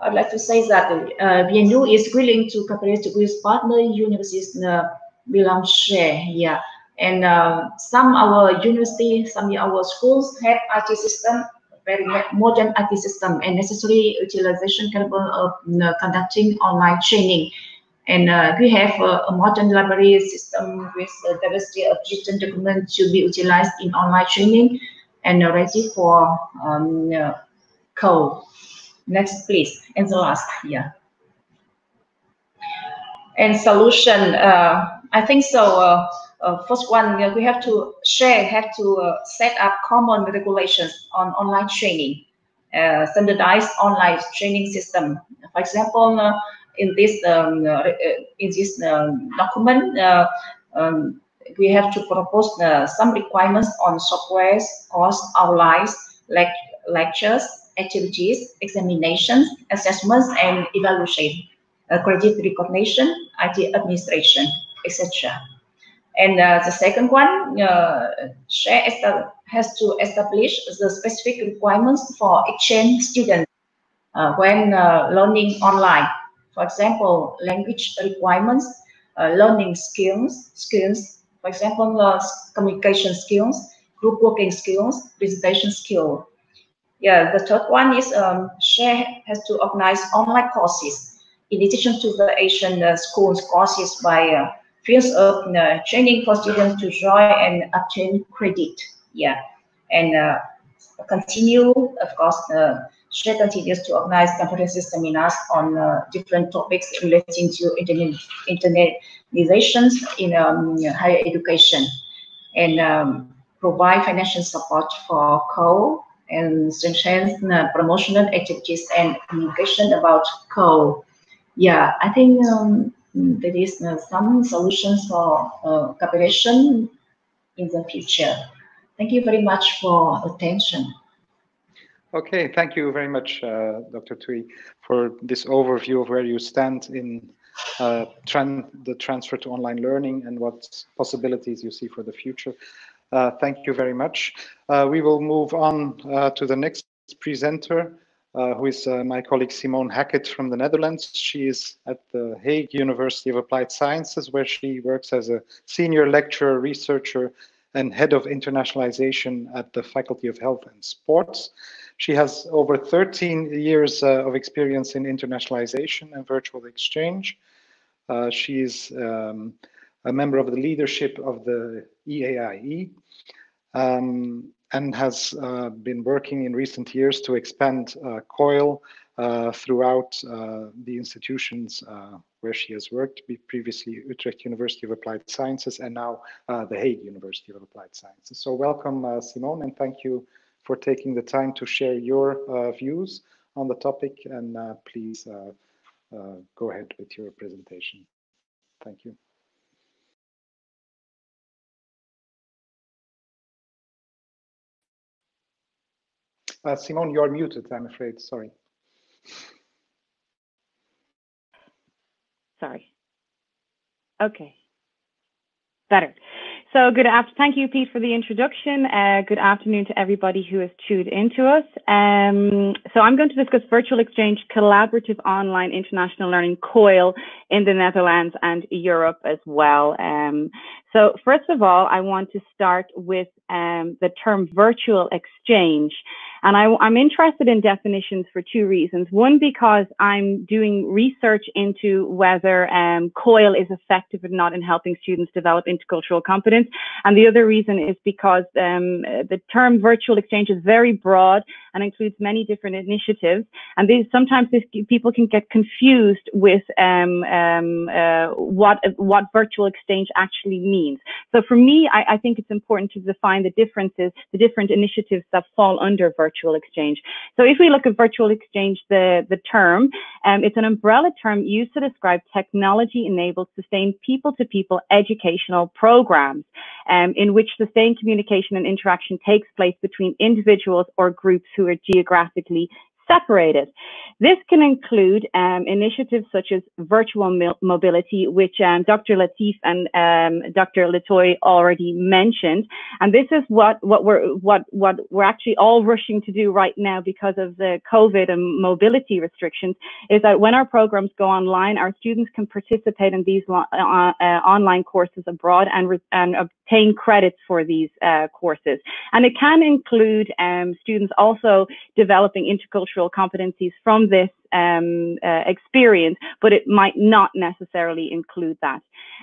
I'd like to say that uh, VNU is willing to cooperate with partner universities in uh, share. Yeah, and uh, some our university, some of our schools have IT system, very modern IT system and necessary utilization capable of conducting online training. And uh, we have a modern library system with a diversity of written documents to be utilized in online training and ready for um. Next, please. And the last, yeah. And solution, uh, I think so. Uh, uh, first one, we have to share, have to uh, set up common regulations on online training, uh, standardized online training system. For example, uh, in this um, in this um, document, um, we have to propose some requirements on softwares, course outlines, like lectures, activities, examinations, assessments, and evaluation, uh, credit recognition, IT administration, etc. And uh, the second one, uh, share has to establish the specific requirements for exchange students uh, when uh, learning online. For example, language requirements, uh, learning skills, skills, for example, uh, communication skills, group working skills, presentation skill, yeah, the third one is um, Share has to organize online courses in addition to the ASEAN uh, schools courses by uh, fields of uh, training for students to join and obtain credit. Yeah, and uh, continue, of course, uh, Share continues to organize conferences, seminars on uh, different topics relating to internet internalizations in um, higher education and um, provide financial support for co and strengthen uh, promotional activities and communication about COIL. Yeah, I think um, there is uh, some solutions for uh, cooperation in the future. Thank you very much for attention. Okay, thank you very much, uh, Dr. Tui, for this overview of where you stand in uh, the transfer to online learning and what possibilities you see for the future. Uh, thank you very much. Uh, we will move on uh, to the next presenter, who is my colleague Simone Hackett from the Netherlands. She is at the Hague University of Applied Sciences, where she works as a senior lecturer, researcher, and head of internationalization at the Faculty of Health and Sports. She has over 13 years uh, of experience in internationalization and virtual exchange. Uh, she's um, a member of the leadership of the EAIE um, and has uh, been working in recent years to expand uh, COIL uh, throughout uh, the institutions where she has worked, previously Utrecht University of Applied Sciences and now the Hague University of Applied Sciences. So welcome, Simone, and thank you for taking the time to share your uh, views on the topic. And uh, please uh, go ahead with your presentation. Thank you. Uh, Simone, you're muted, I'm afraid. Sorry. Sorry. Okay. Better. So good afternoon. Thank you, Piet, for the introduction. Uh, good afternoon to everybody who has tuned into us. Um, so I'm going to discuss virtual exchange collaborative online international learning COIL in the Netherlands and Europe as well. Um, so first of all, I want to start with um, the term virtual exchange. And I, am interested in definitions for two reasons. One, because I'm doing research into whether um, COIL is effective or not in helping students develop intercultural competence. And the other reason is because um, the term virtual exchange is very broad and includes many different initiatives. And these, sometimes this, people can get confused with um, um, uh, what, what virtual exchange actually means. So for me, I, I think it's important to define the differences, the different initiatives that fall under virtual exchange. So if we look at virtual exchange, the, the term, um, it's an umbrella term used to describe technology-enabled sustained people-to-people educational programs um, in which sustained communication and interaction takes place between individuals or groups who are geographically separated. This can include um, initiatives such as virtual mobility, which um, Dr. Latif and um, Dr. Latoy already mentioned. And this is what, what we're what what we're actually all rushing to do right now because of the COVID and mobility restrictions. Is that when our programs go online, our students can participate in these uh, uh, online courses abroad and and obtain credits for these uh, courses. And it can include um, students also developing intercultural competencies from this um, uh, experience, but it might not necessarily include that.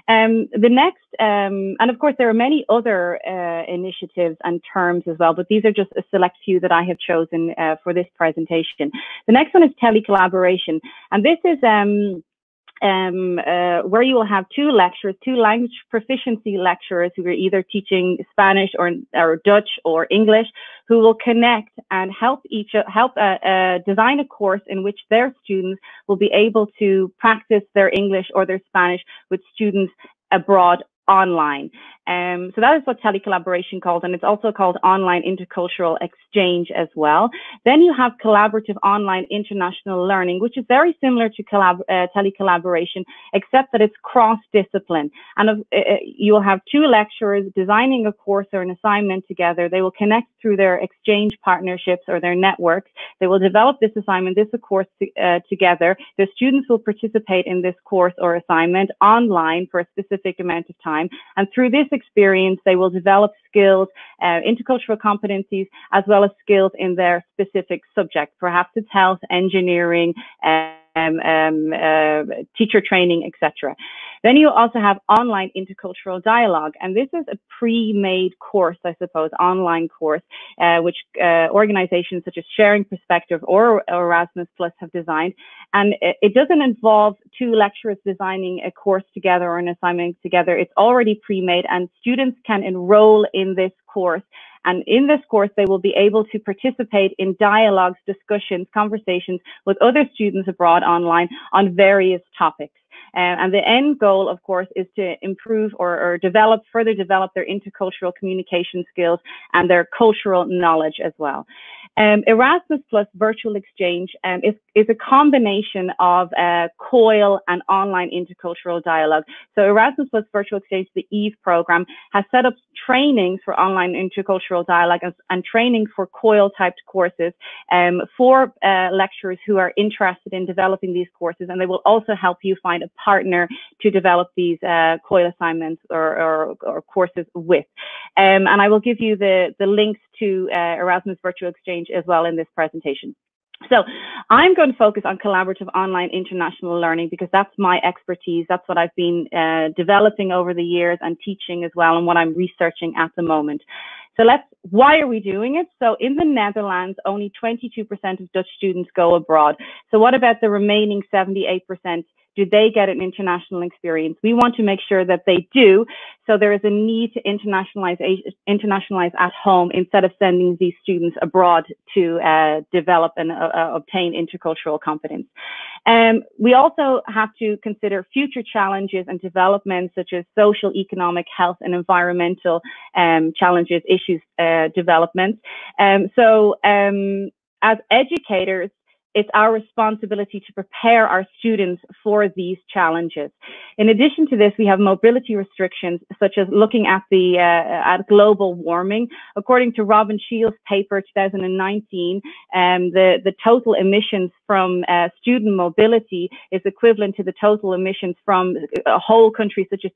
Um, the next, um, and of course, there are many other uh, initiatives and terms as well, but these are just a select few that I have chosen uh, for this presentation. The next one is telecollaboration, and this is um, uh, where you will have two lecturers, two language proficiency lecturers who are either teaching Spanish or, or Dutch or English, who will connect and help each help uh, uh, design a course in which their students will be able to practice their English or their Spanish with students abroad online. Um, so that is what telecollaboration calls, and it's also called online intercultural exchange as well. Then you have collaborative online international learning, which is very similar to collab- uh, telecollaboration, except that it's cross-discipline. And uh, uh, you'll have two lecturers designing a course or an assignment together. They will connect through their exchange partnerships or their networks. They will develop this assignment, this course uh, together. The students will participate in this course or assignment online for a specific amount of time. And through this experience, they will develop skills, uh, intercultural competencies, as well as skills in their specific subject. Perhaps it's health, engineering, um, um, uh, teacher training, etc. Then you also have online intercultural dialogue, and this is a pre-made course, I suppose, online course, uh, which uh, organizations such as Sharing Perspective or, Erasmus Plus have designed. And it, it, doesn't involve two lecturers designing a course together or an assignment together. It's already pre-made, and students can enroll in this course and in this course, they will be able to participate in dialogues, discussions, conversations with other students abroad online on various topics. Um, and the end goal, of course, is to improve or, or, develop, further develop their intercultural communication skills and their cultural knowledge as well. Um, Erasmus Plus Virtual Exchange um, is, is a combination of uh, COIL and online intercultural dialogue. So Erasmus Plus Virtual Exchange, the EVE program, has set up trainings for online intercultural dialogue and, and training for COIL typed courses um, for uh, lecturers who are interested in developing these courses. And they will also help you find a partner to develop these uh, COIL assignments or, or, or courses with. Um, and I will give you the, the links to uh, Erasmus Virtual Exchange as well in this presentation. So I'm going to focus on collaborative online international learning because that's my expertise. That's what I've been uh, developing over the years and teaching as well and what I'm researching at the moment. So let's, why are we doing it? So in the Netherlands, only 22% of Dutch students go abroad. So what about the remaining 78%? Do they get an international experience? We want to make sure that they do. So there is a need to internationalize, internationalize at home instead of sending these students abroad to uh, develop and uh, uh, obtain intercultural competence. Um, we also have to consider future challenges and developments such as social, economic, health, and environmental um, challenges, issues, uh, developments. Um, so um, as educators, it's our responsibility to prepare our students for these challenges. In addition to this, we have mobility restrictions, such as looking at the uh, at global warming. According to Robin Shields' paper 2019, um, the the total emissions from uh, student mobility is equivalent to the total emissions from a whole country such as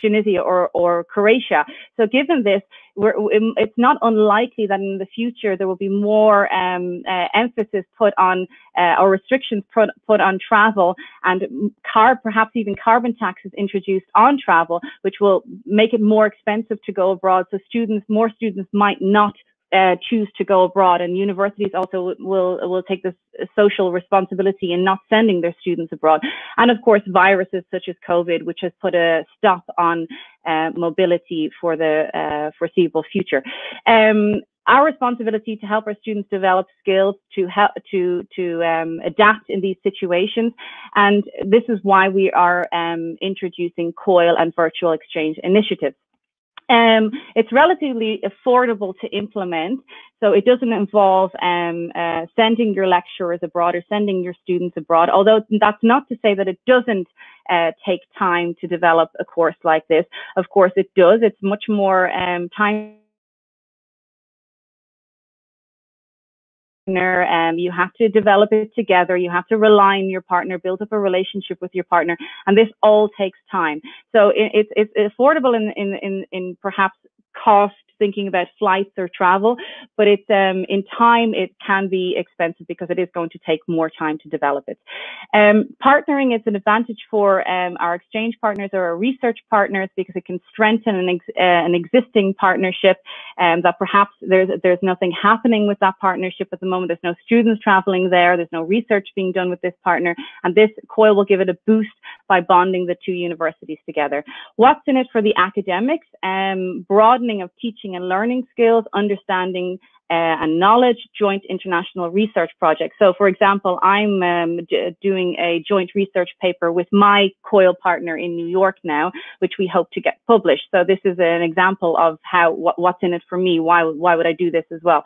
Tunisia or or Croatia. So, given this, um, it's not unlikely that in the future there will be more um, uh, emphasis put on uh, or restrictions put, put on travel and car, perhaps even carbon taxes introduced on travel, which will make it more expensive to go abroad. So students, more students might not uh, choose to go abroad, and universities also will will take this social responsibility in not sending their students abroad. And of course, viruses such as COVID, which has put a stop on uh, mobility for the uh, foreseeable future. Um, our responsibility to help our students develop skills to help to to um, adapt in these situations, and this is why we are um, introducing COIL and virtual exchange initiatives. Um, it's relatively affordable to implement, so it doesn't involve um, uh, sending your lecturers abroad or sending your students abroad. Although that's not to say that it doesn't uh, take time to develop a course like this. Of course, it does. It's much more um, time partner. Um, you have to develop it together. You have to rely on your partner, build up a relationship with your partner, and this all takes time. So it, it's it's affordable in in in, in perhaps cost thinking about flights or travel, but it's um, in time it can be expensive because it is going to take more time to develop it. Um, partnering is an advantage for um, our exchange partners or our research partners because it can strengthen an, ex uh, an existing partnership um, that perhaps there's there's nothing happening with that partnership at the moment. There's no students traveling there. There's no research being done with this partner, and this COIL will give it a boost by bonding the two universities together. What's in it for the academics? Um, broadening of teaching and learning skills, understanding uh, and knowledge, joint international research projects. So, for example, I'm um, doing a joint research paper with my COIL partner in New York now, which we hope to get published. So, this is an example of how what, what's in it for me. Why why would I do this as well?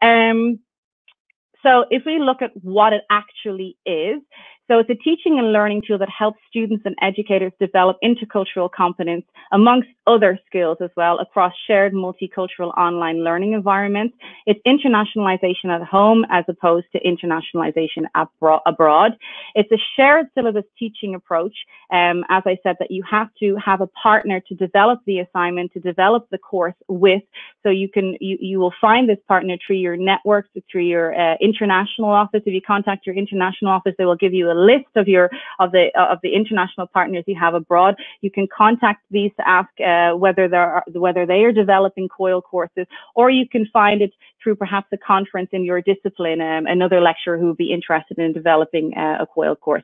Um, so, if we look at what it actually is, so it's a teaching and learning tool that helps students and educators develop intercultural competence amongst other skills as well across shared multicultural online learning environments. It's internationalization at home as opposed to internationalization abroad. It's a shared syllabus teaching approach. Um, as I said, that you have to have a partner to develop the assignment, to develop the course with. So you can, you, you will find this partner through your networks, through your uh, international office. If you contact your international office, they will give you a list of your of the of the international partners you have abroad. You can contact these to ask uh, whether they are whether they are developing COIL courses, or you can find it through perhaps a conference in your discipline, um, another lecturer who would be interested in developing uh, a COIL course.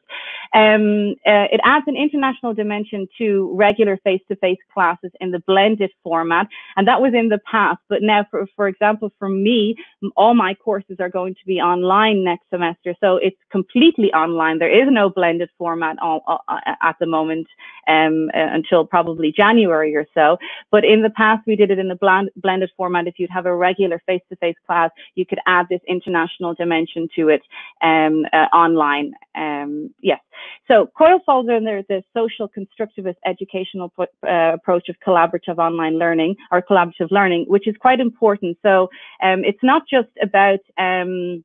Um, uh, it adds an international dimension to regular face-to-face -face classes in the blended format, and that was in the past. But now, for, for example, for me, all my courses are going to be online next semester, so it's completely online. There is no blended format all, uh, at the moment um, uh, until probably January or so. But in the past, we did it in the blend, blended format. If you'd have a regular face-to-face face class, you could add this international dimension to it um, uh, online. Um, yes. So COIL falls under the social constructivist educational uh, approach of collaborative online learning or collaborative learning, which is quite important. So um, it's not just about um,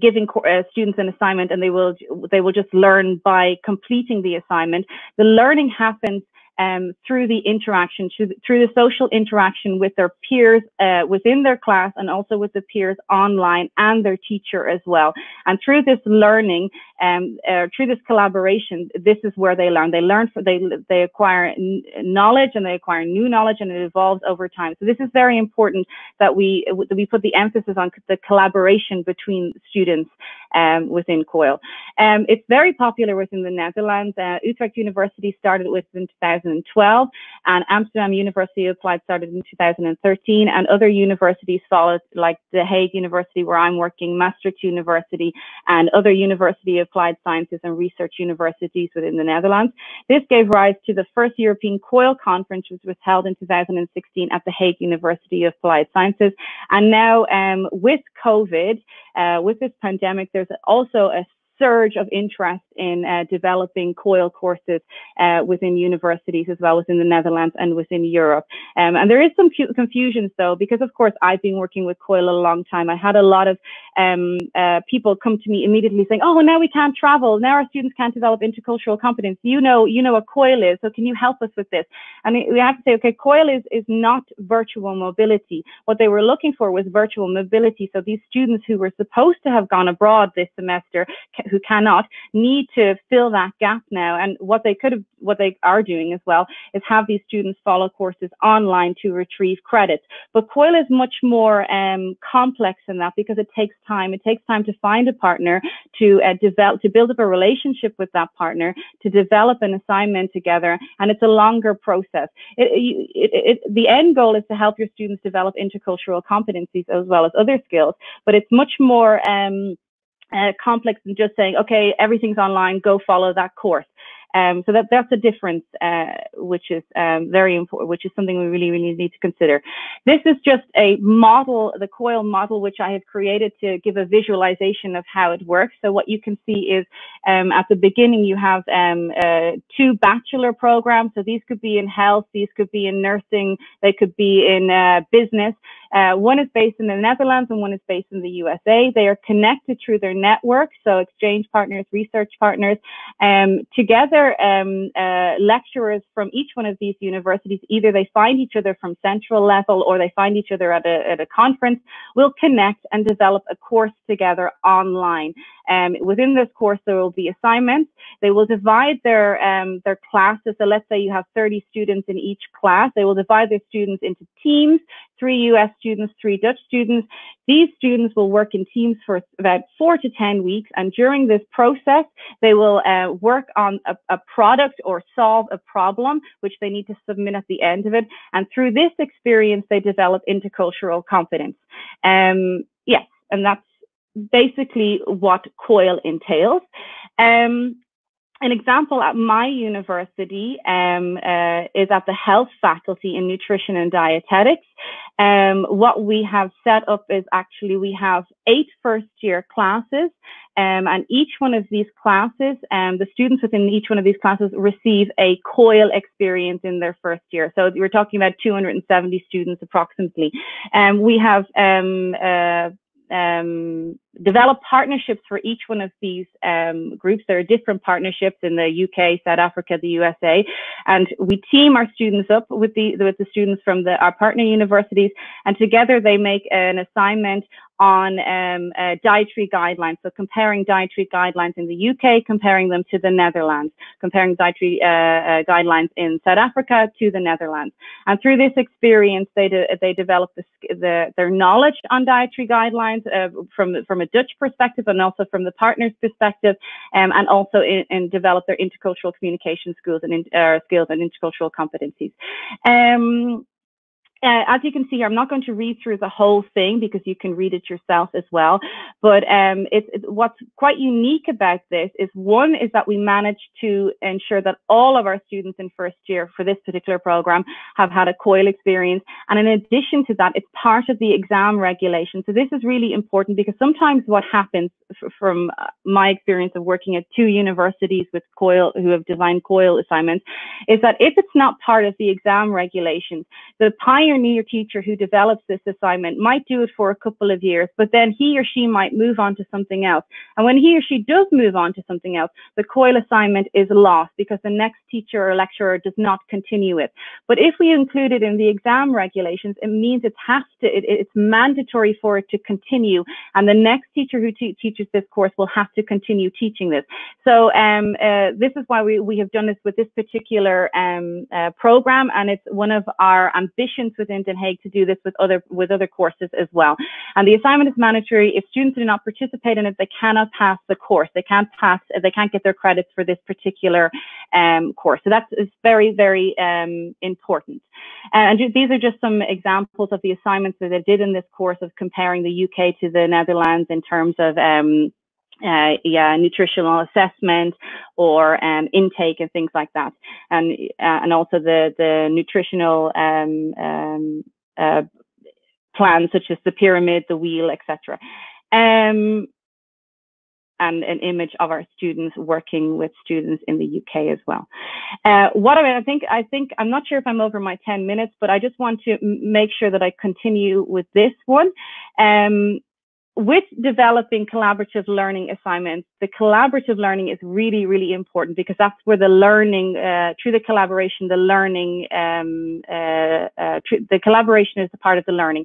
giving uh, students an assignment and they will they will just learn by completing the assignment. The learning happens um, through the interaction, through the, social interaction with their peers uh, within their class and also with the peers online and their teacher as well. And through this learning, um, uh, through this collaboration, this is where they learn. They learn, for, they they acquire knowledge and they acquire new knowledge, and it evolves over time. So this is very important that we that we put the emphasis on the collaboration between students um, within COIL. Um, it's very popular within the Netherlands. Uh, Utrecht University started with in 2012, and Amsterdam University of Applied started in 2013, and other universities followed, like The Hague University, where I'm working, Maastricht University, and other University Applied Sciences and Research universities within the Netherlands. This gave rise to the first European COIL conference, which was held in 2016 at The Hague University of Applied Sciences. And now, um, with COVID, uh, with this pandemic, there's also a surge of interest in uh, developing COIL courses uh, within universities as well as within the Netherlands and within Europe. Um, and there is some confusions though, because of course I've been working with COIL a long time. I had a lot of um, uh, people come to me immediately saying, "Oh, now we can't travel. Now our students can't develop intercultural competence. You know, you know what COIL is, so can you help us with this?" And we have to say, okay, COIL is is not virtual mobility. What they were looking for was virtual mobility. So these students who were supposed to have gone abroad this semester who cannot need to fill that gap now. And what they could have, what they are doing as well, is have these students follow courses online to retrieve credits. But COIL is much more um, complex than that because it takes time. It takes time to find a partner, to uh, develop, to build up a relationship with that partner, to develop an assignment together, and it's a longer process. It, it, it, the end goal is to help your students develop intercultural competencies as well as other skills, but it's much more um, uh, complex than just saying, okay, everything's online, go follow that course. Um, so that that's a difference, uh, which is um, very important, which is something we really, really need to consider. This is just a model, the COIL model, which I have created to give a visualization of how it works. So what you can see is um, at the beginning, you have um, uh, two bachelor programs. So these could be in health, these could be in nursing, they could be in uh, business. Uh, one is based in the Netherlands and one is based in the USA. They are connected through their network, so exchange partners, research partners. Um, together, um, uh, lecturers from each one of these universities, either they find each other from central level or they find each other at a, at a conference, will connect and develop a course together online. Um, within this course, there will be assignments. They will divide their um, their classes. So let's say you have 30 students in each class. They will divide their students into teams, three US students, three Dutch students. These students will work in teams for about four to 10 weeks. And during this process, they will uh, work on a, a product or solve a problem, which they need to submit at the end of it. And through this experience, they develop intercultural confidence. Um, yes, and that's basically what COIL entails. Um, an example at my university um, uh, is at the health faculty in nutrition and dietetics. Um, what we have set up is actually we have eight first year classes, um, and each one of these classes, um, the students within each one of these classes receive a COIL experience in their first year. So we're talking about 270 students approximately. Um, we have um, uh, um, develop partnerships for each one of these um, groups. There are different partnerships in the UK, South Africa, the USA, and we team our students up with the with the students from the, our partner universities, and together they make an assignment on um, uh, dietary guidelines. So comparing dietary guidelines in the UK, comparing them to the Netherlands, comparing dietary uh, uh, guidelines in South Africa to the Netherlands. And through this experience, they de they develop the, the, their knowledge on dietary guidelines uh, from from a Dutch perspective and also from the partners' perspective, um, and also in, in, develop their intercultural communication skills and in, uh, skills and intercultural competencies. Um, uh, as you can see here, I'm not going to read through the whole thing because you can read it yourself as well. But um, it, it, what's quite unique about this is one is that we managed to ensure that all of our students in first year for this particular program have had a COIL experience. And in addition to that, it's part of the exam regulation. So this is really important because sometimes what happens from uh, my experience of working at two universities with COIL who have designed COIL assignments is that if it's not part of the exam regulations, the time pioneer teacher who develops this assignment might do it for a couple of years, but then he or she might move on to something else. And when he or she does move on to something else, the COIL assignment is lost because the next teacher or lecturer does not continue it. But if we include it in the exam regulations, it means it has to, it, it's mandatory for it to continue. And the next teacher who te teaches this course will have to continue teaching this. So um, uh, this is why we, we have done this with this particular um, uh, program. And it's one of our ambitions within Den Haag to do this with other, with other courses as well. And the assignment is mandatory. If students do not participate in it, they cannot pass the course. They can't pass, they can't get their credits for this particular um, course. So that's very, very um, important. And these are just some examples of the assignments that I did in this course of comparing the UK to the Netherlands in terms of um, uh, yeah, nutritional assessment or um, intake and things like that, and uh, and also the the nutritional um, um, uh, plans such as the pyramid, the wheel, etc. Um, and an image of our students working with students in the UK as well. Uh, what I, mean, I think, I think, I'm not sure if I'm over my 10 minutes, but I just want to make sure that I continue with this one. With developing collaborative learning assignments, the collaborative learning is really, really important because that's where the learning, uh, through the collaboration, the learning, um, uh, uh, the collaboration is a part of the learning.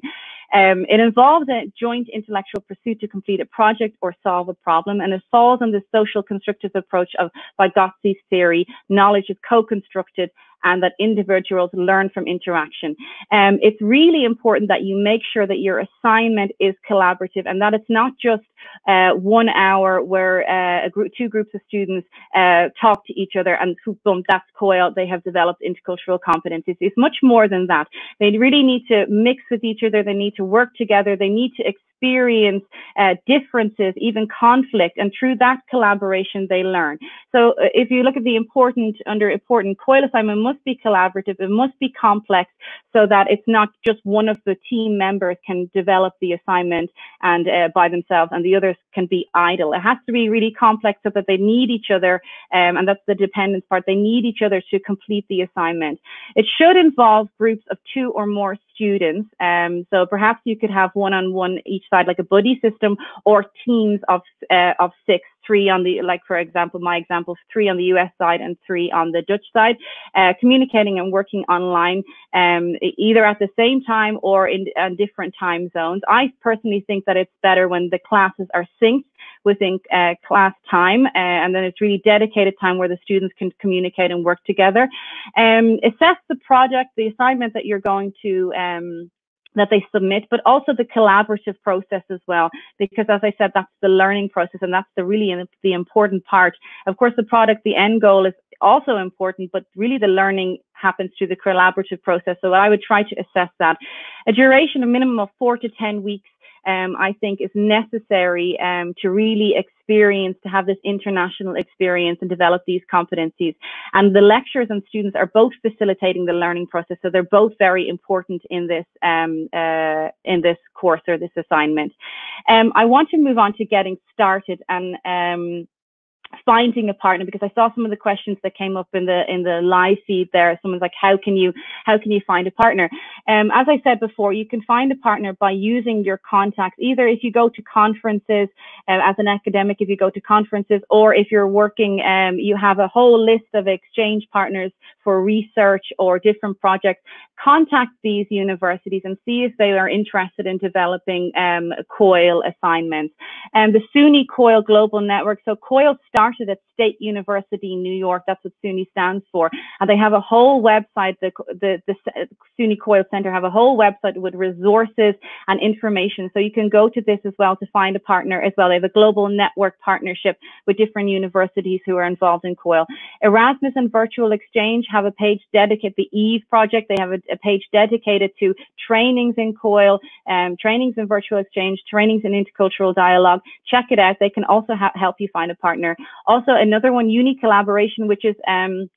Um, it involves a joint intellectual pursuit to complete a project or solve a problem, and it falls on the social constructive approach of Vygotsky's theory. Knowledge is co-constructed and that individuals learn from interaction. Um, it's really important that you make sure that your assignment is collaborative and that it's not just uh, one hour where uh, group, two groups of students uh, talk to each other and boom, that's COIL. They have developed intercultural competencies. It's much more than that. They really need to mix with each other. They need to work together. They need to experience uh, differences, even conflict, and through that collaboration, they learn. So uh, if you look at the important, under important COIL assignment must be collaborative, it must be complex so that it's not just one of the team members can develop the assignment and uh, by themselves and the others can be idle. It has to be really complex so that they need each other, um, and that's the dependence part. They need each other to complete the assignment. It should involve groups of two or more students. Um, so perhaps you could have one-on-one each side, like a buddy system, or teams of uh, of six, three on the, like for example, my example, three on the US side and three on the Dutch side, uh, communicating and working online, um, either at the same time or in, in different time zones. I personally think that it's better when the classes are synced within uh, class time, uh, and then it's really dedicated time where the students can communicate and work together. Um, assess the project, the assignment that you're going to um, that they submit, but also the collaborative process as well. Because as I said, that's the learning process and that's the really the important part. Of course, the product, the end goal is also important, but really the learning happens through the collaborative process. So I would try to assess that. A duration, a minimum of four to 10 weeks um, I think is necessary um, to really experience, to have this international experience and develop these competencies. And the lecturers and students are both facilitating the learning process, so they're both very important in this um, uh, in this course or this assignment. Um, I want to move on to getting started and um, finding a partner because I saw some of the questions that came up in the in the live feed there. Someone's like, how can you how can you find a partner? Um, as I said before, you can find a partner by using your contacts. Either if you go to conferences uh, as an academic, if you go to conferences, or if you're working, um, you have a whole list of exchange partners for research or different projects. Contact these universities and see if they are interested in developing um, COIL assignments. And the SUNY COIL Global Network. So COIL started started at State University in New York. That's what SUNY stands for. And they have a whole website, the, the, the SUNY COIL Center have a whole website with resources and information. So you can go to this as well to find a partner as well. They have a global network partnership with different universities who are involved in COIL. Erasmus and Virtual Exchange have a page dedicated, the EVE project, they have a, a page dedicated to trainings in COIL, um, trainings in virtual exchange, trainings in intercultural dialogue. Check it out. They can also help you find a partner. Also, another one, Uni Collaboration, which is um,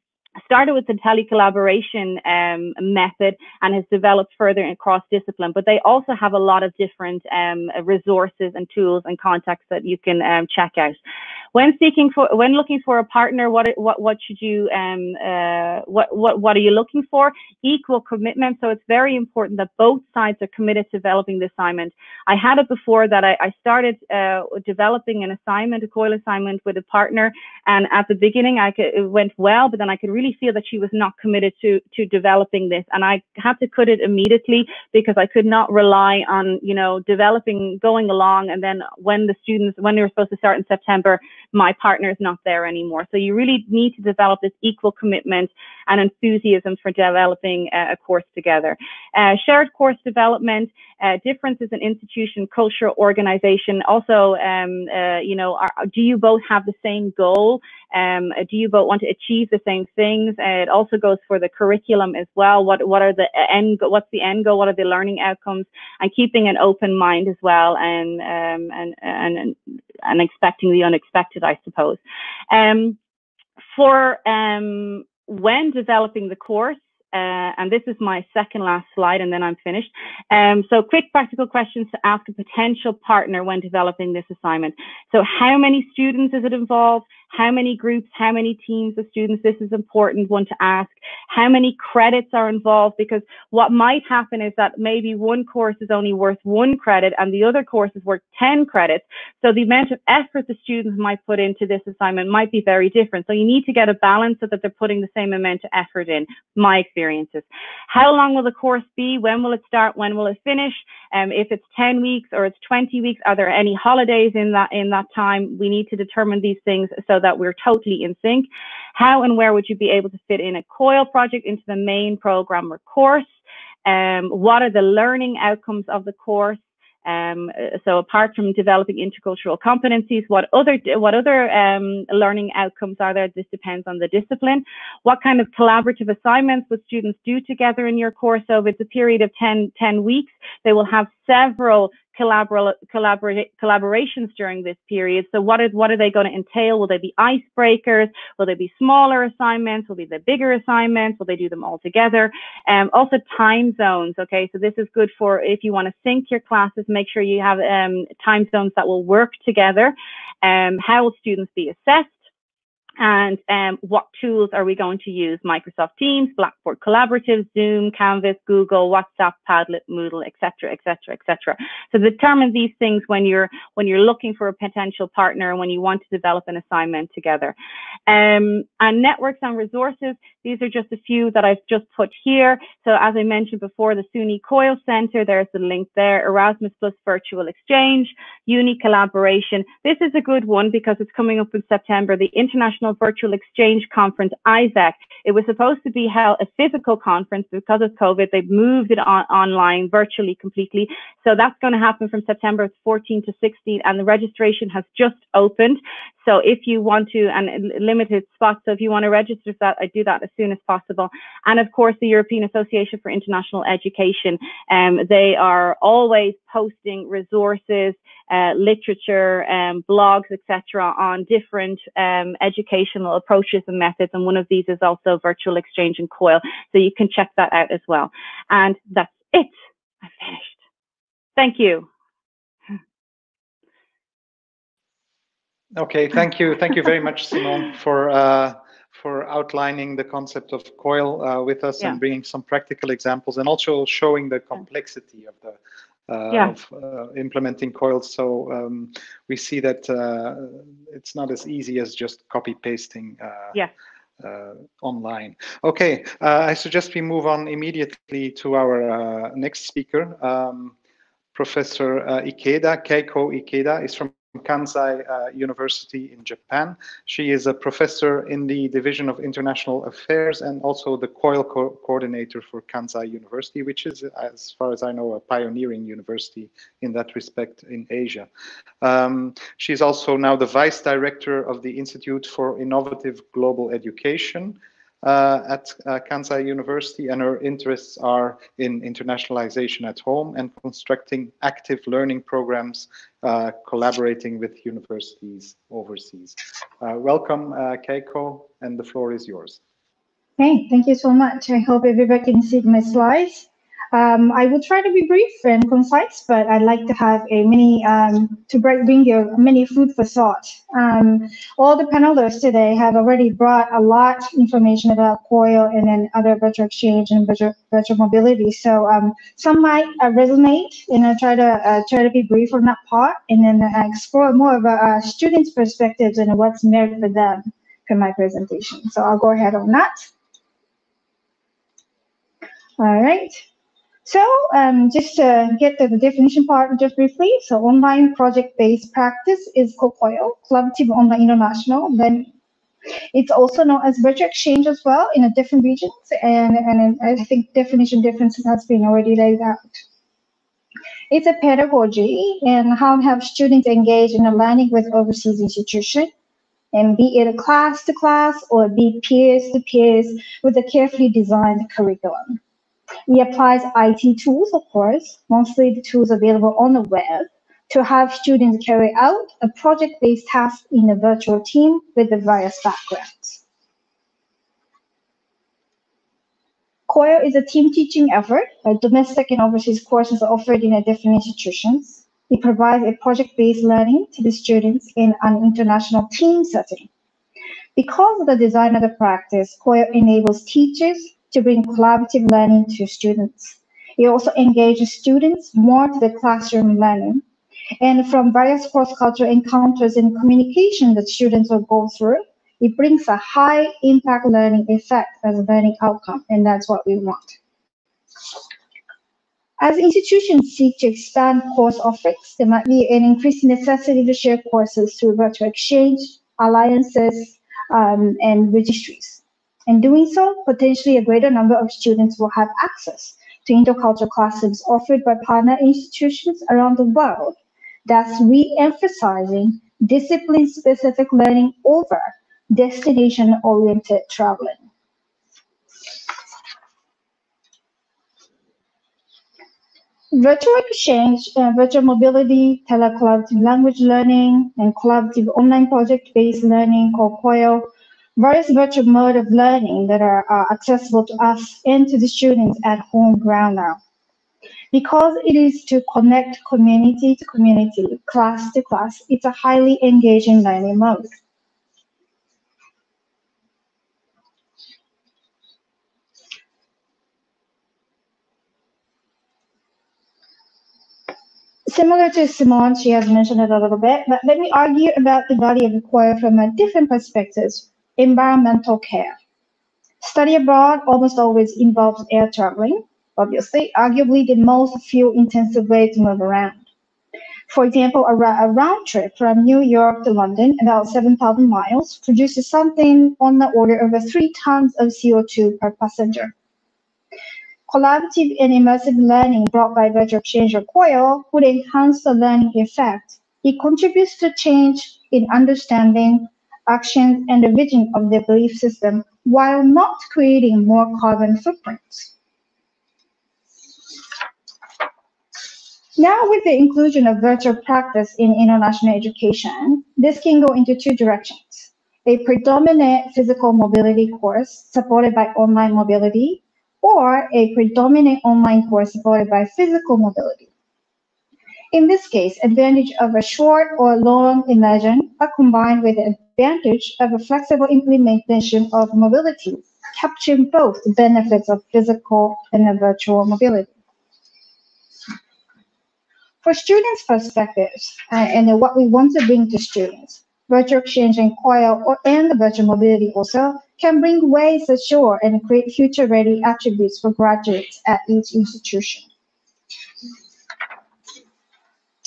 started with the telecollaboration um, method and has developed further across discipline. But they also have a lot of different um, resources and tools and contacts that you can um, check out. When seeking for, when looking for a partner, what what what should you um uh what what what are you looking for? Equal commitment. So it's very important that both sides are committed to developing the assignment. I had it before that I, I started uh, developing an assignment, a COIL assignment with a partner, and at the beginning I could, it went well, but then I could really feel that she was not committed to to developing this, and I had to cut it immediately because I could not rely on you know developing going along, and then when the students when they were supposed to start in September, my partner is not there anymore. So you really need to develop this equal commitment and enthusiasm for developing a, a course together. Uh, shared course development, uh, differences in institution, culture, organization. Also, um, uh, you know, are, do you both have the same goal? Um, do you both want to achieve the same things? Uh, it also goes for the curriculum as well. What what are the end? What's the end goal? What are the learning outcomes? And keeping an open mind as well, and um, and and and expecting the unexpected, I suppose. Um, for um, when developing the course, uh, and this is my second last slide, and then I'm finished. Um, so, quick practical questions to ask a potential partner when developing this assignment. So, how many students is it involved? How many groups, how many teams of students. This is important one to ask. How many credits are involved? Because what might happen is that maybe one course is only worth one credit and the other course is worth 10 credits. So the amount of effort the students might put into this assignment might be very different. So you need to get a balance so that they're putting the same amount of effort in, my experiences. How long will the course be? When will it start? When will it finish? Um, if it's 10 weeks or it's 20 weeks, are there any holidays in that, in that time? We need to determine these things so that we're totally in sync. How and where would you be able to fit in a COIL project into the main program or course? Um, what are the learning outcomes of the course? Um, so apart from developing intercultural competencies, what other what other um, learning outcomes are there? This depends on the discipline. What kind of collaborative assignments would students do together in your course? So if it's a period of 10, 10 weeks, they will have several collabor collaborations during this period. So what are, what are they going to entail? Will they be icebreakers? Will they be smaller assignments? Will they be the bigger assignments? Will they do them all together? Um, also time zones. Okay. So this is good for if you want to sync your classes, make sure you have um, time zones that will work together. Um, how will students be assessed? And um, what tools are we going to use? Microsoft Teams, Blackboard Collaborative, Zoom, Canvas, Google, WhatsApp, Padlet, Moodle, etc., etc., etc. So determine these things when you're when you're looking for a potential partner when you want to develop an assignment together. Um, and networks and resources. These are just a few that I've just put here. So as I mentioned before, the SUNY COIL Center. There's the link there. Erasmus Plus Virtual Exchange, Uni Collaboration. This is a good one because it's coming up in September. The International Virtual Exchange Conference, IVEC. It was supposed to be held a physical conference because of COVID. They've moved it on, online virtually completely. So that's going to happen from September 14 to 16 and the registration has just opened. So if you want to, and limited spots, so if you want to register for that, I do that as soon as possible. And of course, the European Association for International Education, um, they are always posting resources, uh, literature, um, blogs, etc., on different um, educational approaches and methods. And one of these is also virtual exchange and COIL. So you can check that out as well. And that's it. I'm finished. Thank you. Okay, thank you. Thank you very much, Simone, for uh, for outlining the concept of COIL uh, with us yeah. and bringing some practical examples and also showing the complexity of the uh, yeah. of uh, implementing COILs. So um, we see that uh, it's not as easy as just copy pasting. Uh, yeah. Uh, online. Okay, uh, I suggest we move on immediately to our next speaker. Um, Professor Ikeda, Keiko Ikeda, is from Kansai uh, University in Japan. She is a professor in the Division of International Affairs and also the COIL co coordinator for Kansai University, which is, as far as I know, a pioneering university in that respect in Asia. Um, she's also now the vice director of the Institute for Innovative Global Education, uh, at uh, Kansai University, and her interests are in internationalization at home and constructing active learning programs, uh, collaborating with universities overseas. Uh, welcome, uh, Keiko, and the floor is yours. Hey, thank you so much. I hope everybody can see my slides. Um, I will try to be brief and concise, but I'd like to have a mini um, to bring you many food for thought. Um, all the panelists today have already brought a lot of information about COIL and then other virtual exchange and virtual, virtual mobility. So um, some might uh, resonate, and I try to uh, try to be brief on that part, and then uh, explore more of a, a student's perspectives and what's merit for them for my presentation. So I'll go ahead on that. All right. So um, just to get to the definition part just briefly, so online project-based practice is COIL, Collaborative Online International. Then it's also known as virtual exchange as well in a different regions, and, and I think definition differences has been already laid out. It's a pedagogy and how to have students engage in a learning with overseas institution, and be it a class to class or be peers to peers with a carefully designed curriculum. He applies IT tools, of course, mostly the tools available on the web, to have students carry out a project-based task in a virtual team with the various backgrounds. COIL is a team teaching effort. domestic and overseas courses are offered in different institutions. It provides a project-based learning to the students in an international team setting. Because of the design of the practice, COIL enables teachers to bring collaborative learning to students. It also engages students more to the classroom learning. And from various cross-cultural encounters and communication that students will go through, it brings a high impact learning effect as a learning outcome, and that's what we want. As institutions seek to expand course offerings, there might be an increasing necessity to share courses through virtual exchange, alliances, um, and registries. In doing so, potentially a greater number of students will have access to intercultural classes offered by partner institutions around the world, thus re-emphasizing discipline-specific learning over destination-oriented traveling. Virtual exchange, uh, virtual mobility, telecollaborative language learning, and collaborative online project-based learning, or COIL, various virtual mode of learning that are uh, accessible to us and to the students at home ground now. Because it is to connect community to community, class to class, it's a highly engaging learning mode. Similar to Simone, she has mentioned it a little bit, but let me argue about the body of COIL from a different perspective environmental care. Study abroad almost always involves air traveling, obviously, arguably the most fuel-intensive way to move around. For example, a, round trip from New York to London, about 7,000 miles, produces something on the order of three tons of CO2 per passenger. Collaborative and immersive learning brought by Virtual Exchange or COIL would enhance the learning effect. It contributes to change in understanding, actions, and the vision of their belief system while not creating more carbon footprints. Now, with the inclusion of virtual practice in international education, this can go into two directions. A predominant physical mobility course supported by online mobility, or a predominant online course supported by physical mobility. In this case, advantage of a short or long immersion are combined with advantage of a flexible implementation of mobility, capturing both the benefits of physical and virtual mobility. For students' perspectives uh, and what we want to bring to students, virtual exchange and COIL or, and virtual mobility also can bring ways ashore and create future-ready attributes for graduates at each institution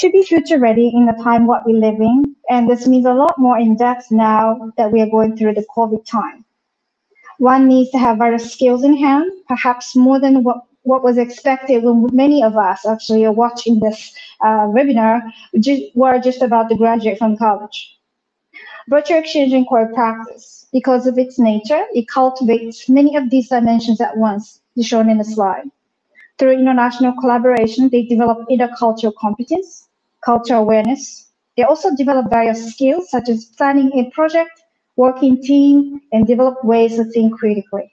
to be future ready in the time what we live in. And this means a lot more in depth now that we are going through the COVID time. One needs to have various skills in hand, perhaps more than what, what was expected when many of us actually are watching this uh, webinar, were just about to graduate from college. Virtual exchange and COIL practice, because of its nature, it cultivates many of these dimensions at once, shown in the slide. Through international collaboration, they develop intercultural competence, culture awareness. They also develop various skills such as planning a project, working team, and develop ways to think critically.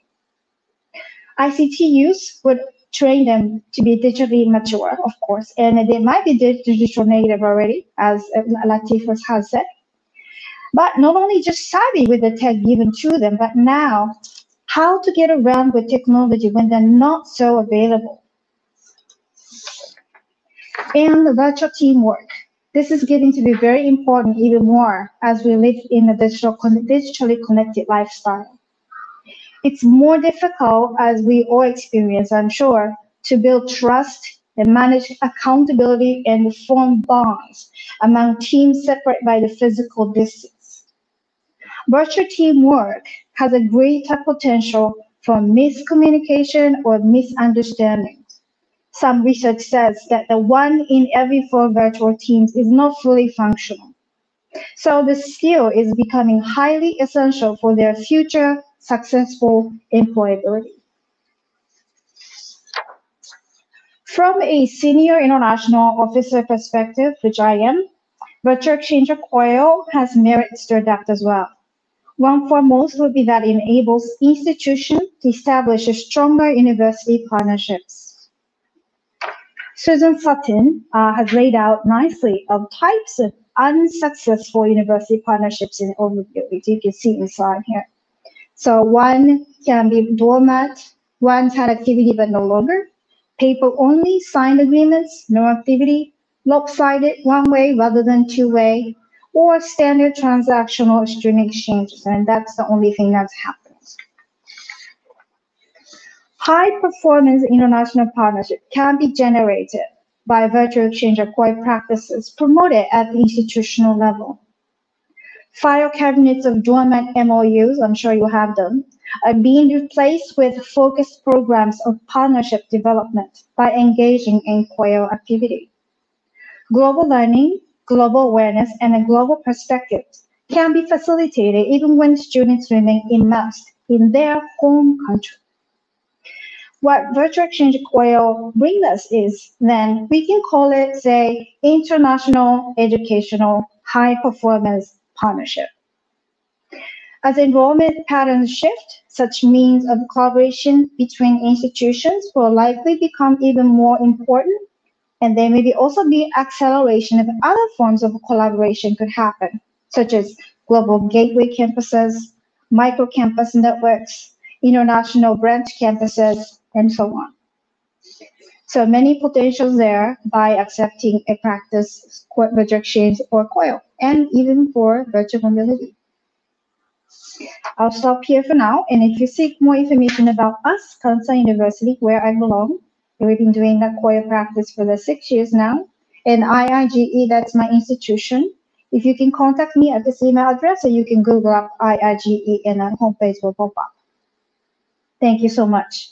ICT use would train them to be digitally mature, of course, and they might be digital native already, as uh, Latifah has said. But not only just savvy with the tech given to them, but now how to get around with technology when they're not so available. And virtual teamwork. This is getting to be very important even more as we live in a digital, digitally connected lifestyle. It's more difficult, as we all experience, I'm sure, to build trust and manage accountability and form bonds among teams separate by the physical distance. Virtual teamwork has a greater potential for miscommunication or misunderstanding. Some research says that the one in every four virtual teams is not fully functional. So the skill is becoming highly essential for their future successful employability. From a senior international officer perspective, which I am, Virtual Exchange COIL has merits to adapt as well. One foremost would be that it enables institutions to establish stronger university partnerships. Susan Sutton uh, has laid out nicely of types of unsuccessful university partnerships in overview, which you can see inside here. So one can be doormat, one had activity but no longer, paper only, signed agreements, no activity, lopsided one way rather than two way, or standard transactional string exchanges, and that's the only thing that's happened. High performance international partnership can be generated by virtual exchange of COIL practices promoted at the institutional level. File cabinets of dormant MOUs, I'm sure you have them, are being replaced with focused programs of partnership development by engaging in COIL activity. Global learning global awareness, and a global perspective can be facilitated even when students remain immersed in their home country. What Virtual Exchange COIL brings us is then we can call it, say, international educational high performance partnership. As enrollment patterns shift, such means of collaboration between institutions will likely become even more important and there may be also be acceleration of other forms of collaboration could happen, such as global gateway campuses, micro-campus networks, international branch campuses, and so on. So many potentials there by accepting a practice virtual exchange or COIL, and even for virtual mobility. I'll stop here for now, and if you seek more information about us, Kansai University, where I belong, We've been doing the COIL practice for the six years now. And IIGE, that's my institution. If you can contact me at this email address, or you can Google up IIGE and our homepage will pop up. Thank you so much.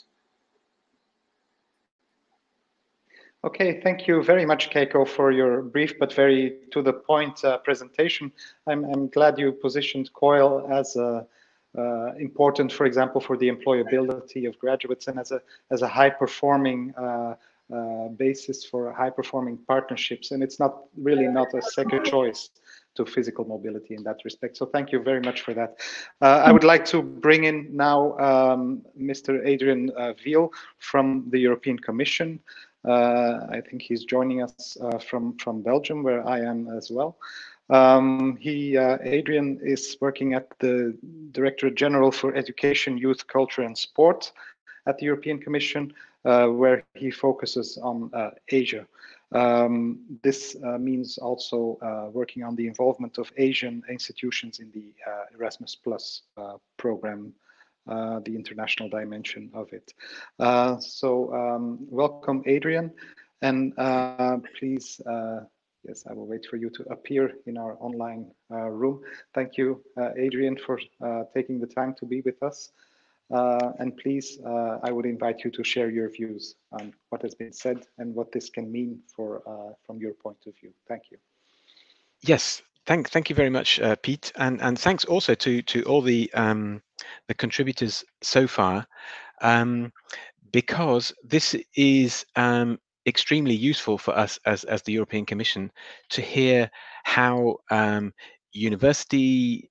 Okay, thank you very much, Keiko, for your brief but very to the point uh, presentation. I'm, I'm glad you positioned COIL as a uh, important, for example, for the employability of graduates and as a, as a high performing uh, uh, basis for high performing partnerships. And it's not really not a second choice to physical mobility in that respect. So thank you very much for that. Uh, I would like to bring in now um, Mr. Adrian uh, Veale from the European Commission. Uh, I think he's joining us from, from Belgium, where I am as well. Um, he, uh, Adrian, is working at the Directorate General for Education, Youth, Culture and Sport at the European Commission, uh, where he focuses on uh, Asia. Um, this uh, means also uh, working on the involvement of Asian institutions in the uh, Erasmus Plus program, the international dimension of it. so um, welcome, Adrian, and please Yes, I will wait for you to appear in our online uh, room. Thank you, uh, Adrian, for uh, taking the time to be with us. Uh, and please, uh, I would invite you to share your views on what has been said and what this can mean for uh, from your point of view. Thank you. Yes, thank thank you very much, Piet, and and thanks also to to all the um, the contributors so far, um, because this is um, extremely useful for us as, as the European Commission to hear how um, university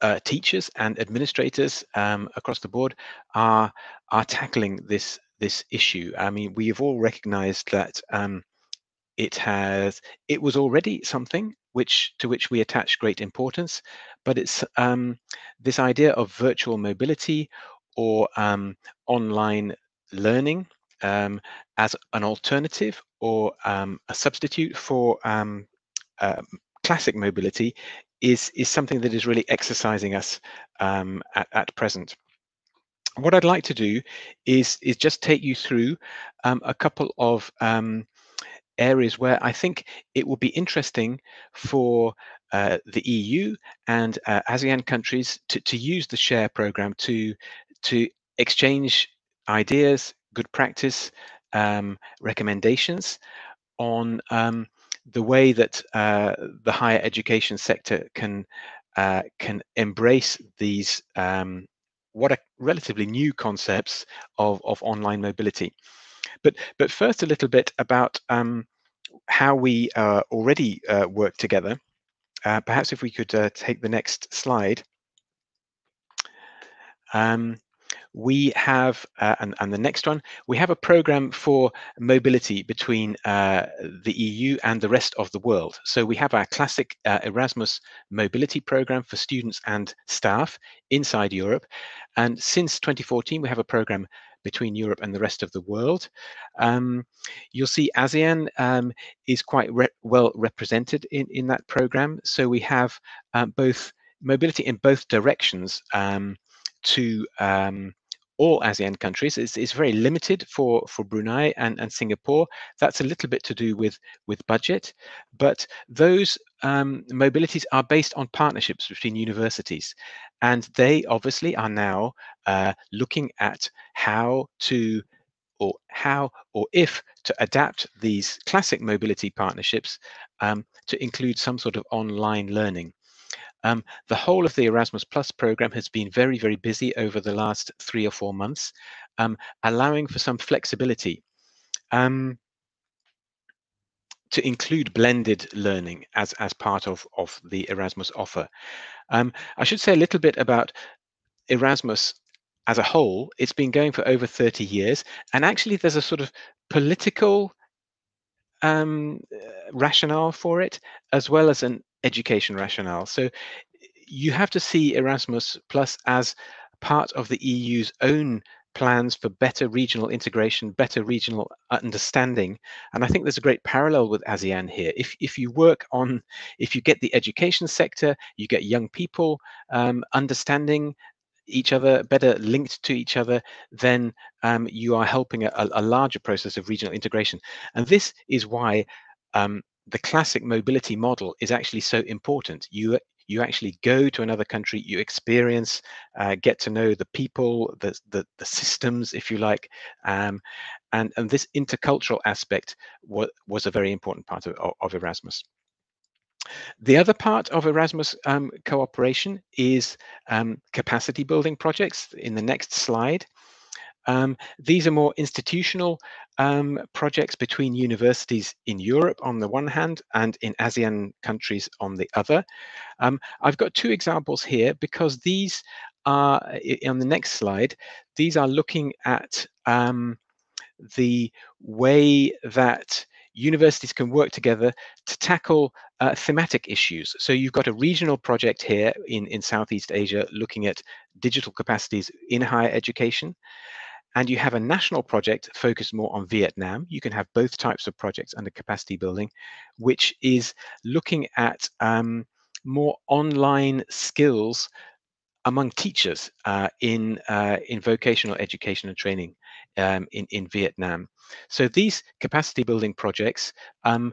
uh, teachers and administrators um, across the board are are tackling this this issue. I mean, we have all recognized that um, it has it was already something which to which we attach great importance, but it's um, this idea of virtual mobility or um, online learning um, as an alternative or um, a substitute for uh, classic mobility is is something that is really exercising us at, at present. What I'd like to do is is just take you through um, a couple of um, areas where I think it will be interesting for uh, the EU and uh, ASEAN countries to, to use the SHARE program to to exchange ideas, good practice, um, recommendations on um, the way that uh, the higher education sector can uh, can embrace these um, what are relatively new concepts of, of online mobility. But but first a little bit about um, how we uh, already uh, work together. Uh, perhaps if we could uh, take the next slide. Um, we have, uh, and, and, the next one, we have a program for mobility between uh, the EU and the rest of the world. So we have our classic Erasmus mobility program for students and staff inside Europe. And since 2014, we have a program between Europe and the rest of the world. Um, you'll see ASEAN um, is quite re well represented in, in that program. So we have um, both mobility in both directions um, to um, all ASEAN countries. It's, it's very limited for, for Brunei and, and Singapore. That's a little bit to do with, with budget, but those um, mobilities are based on partnerships between universities. And they obviously are now uh, looking at how to or how or if to adapt these classic mobility partnerships um, to include some sort of online learning. Um, the whole of the Erasmus Plus program has been very, very busy over the last three or four months, um, allowing for some flexibility um, to include blended learning as, as part of, of the Erasmus offer. Um, I should say a little bit about Erasmus as a whole. It's been going for over 30 years, and actually there's a sort of political um, rationale for it, as well as an education rationale. So you have to see Erasmus Plus as part of the EU's own plans for better regional integration, better regional understanding. And I think there's a great parallel with ASEAN here. If, if you work on, if you get the education sector, you get young people um, understanding each other, better linked to each other, then um, you are helping a, a, larger process of regional integration. And this is why um, the classic mobility model is actually so important. You you actually go to another country, you experience, uh, get to know the people, the, the, the systems, if you like, um, and, and this intercultural aspect was, was a very important part of, of Erasmus. The other part of Erasmus um, cooperation is um, capacity building projects in the next slide. Um, these are more institutional um, projects between universities in Europe on the one hand and in ASEAN countries on the other. Um, I've got two examples here because these are, on the next slide, these are looking at um, the way that universities can work together to tackle uh, thematic issues. So you've got a regional project here in, in Southeast Asia looking at digital capacities in higher education and you have a national project focused more on Vietnam. You can have both types of projects under capacity building, which is looking at um, more online skills among teachers uh, in uh, in vocational education and training um, in in Vietnam. So these capacity building projects um,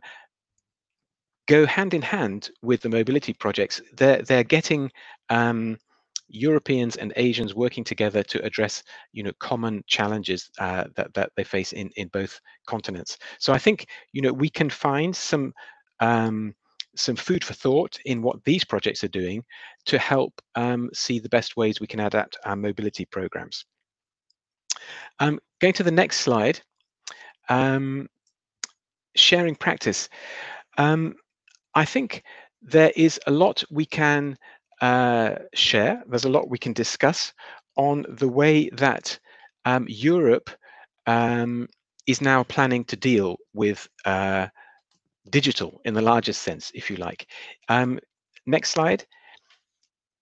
go hand in hand with the mobility projects. They're they're getting um, Europeans and Asians working together to address, you know, common challenges uh, that that they face in in both continents. So I think, you know, we can find some um, some food for thought in what these projects are doing to help um, see the best ways we can adapt our mobility programs. Um, going to the next slide, um, sharing practice. Um, I think there is a lot we can uh, share. There's a lot we can discuss on the way that um, Europe um, is now planning to deal with uh, digital in the largest sense, if you like. Um, next slide.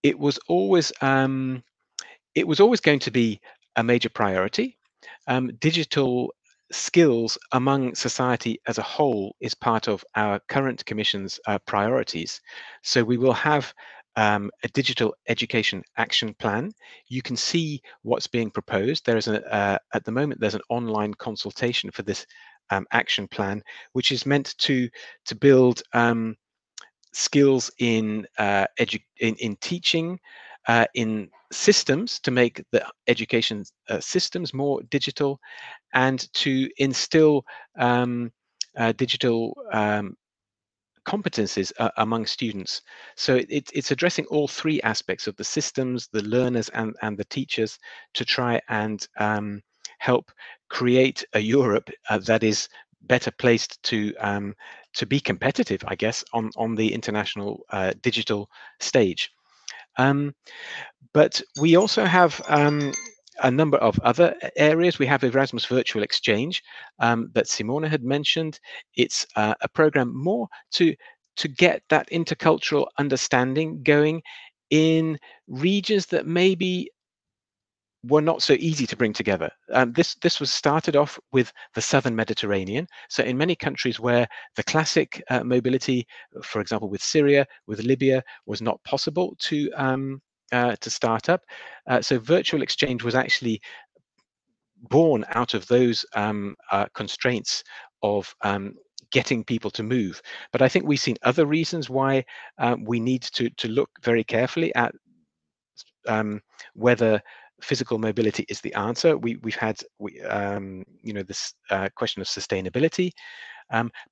It was always um, it was always going to be a major priority. Um, digital skills among society as a whole is part of our current Commission's uh, priorities. So we will have um, a digital education action plan. You can see what's being proposed. There is a, uh, at the moment, there's an online consultation for this um, action plan, which is meant to to build um, skills in, uh, in, in teaching, uh, in systems to make the education uh, systems more digital, and to instill um, uh, digital competencies uh, among students. So it, it's addressing all three aspects of the systems, the learners, and, and the teachers to try and um, help create a Europe uh, that is better placed to um, to be competitive, I guess, on on the international uh, digital stage. Um, but we also have um, a number of other areas. We have Erasmus Virtual Exchange um, that Simona had mentioned. It's uh, a program more to to get that intercultural understanding going in regions that maybe were not so easy to bring together. Um, this this was started off with the southern Mediterranean. So in many countries where the classic uh, mobility, for example, with Syria, with Libya, was not possible to um, uh, to start up. Uh, so virtual exchange was actually born out of those um, uh, constraints of um, getting people to move. But I think we've seen other reasons why um, we need to to look very carefully at um, whether physical mobility is the answer. We, we've had, we, um, you know, this uh, question of sustainability.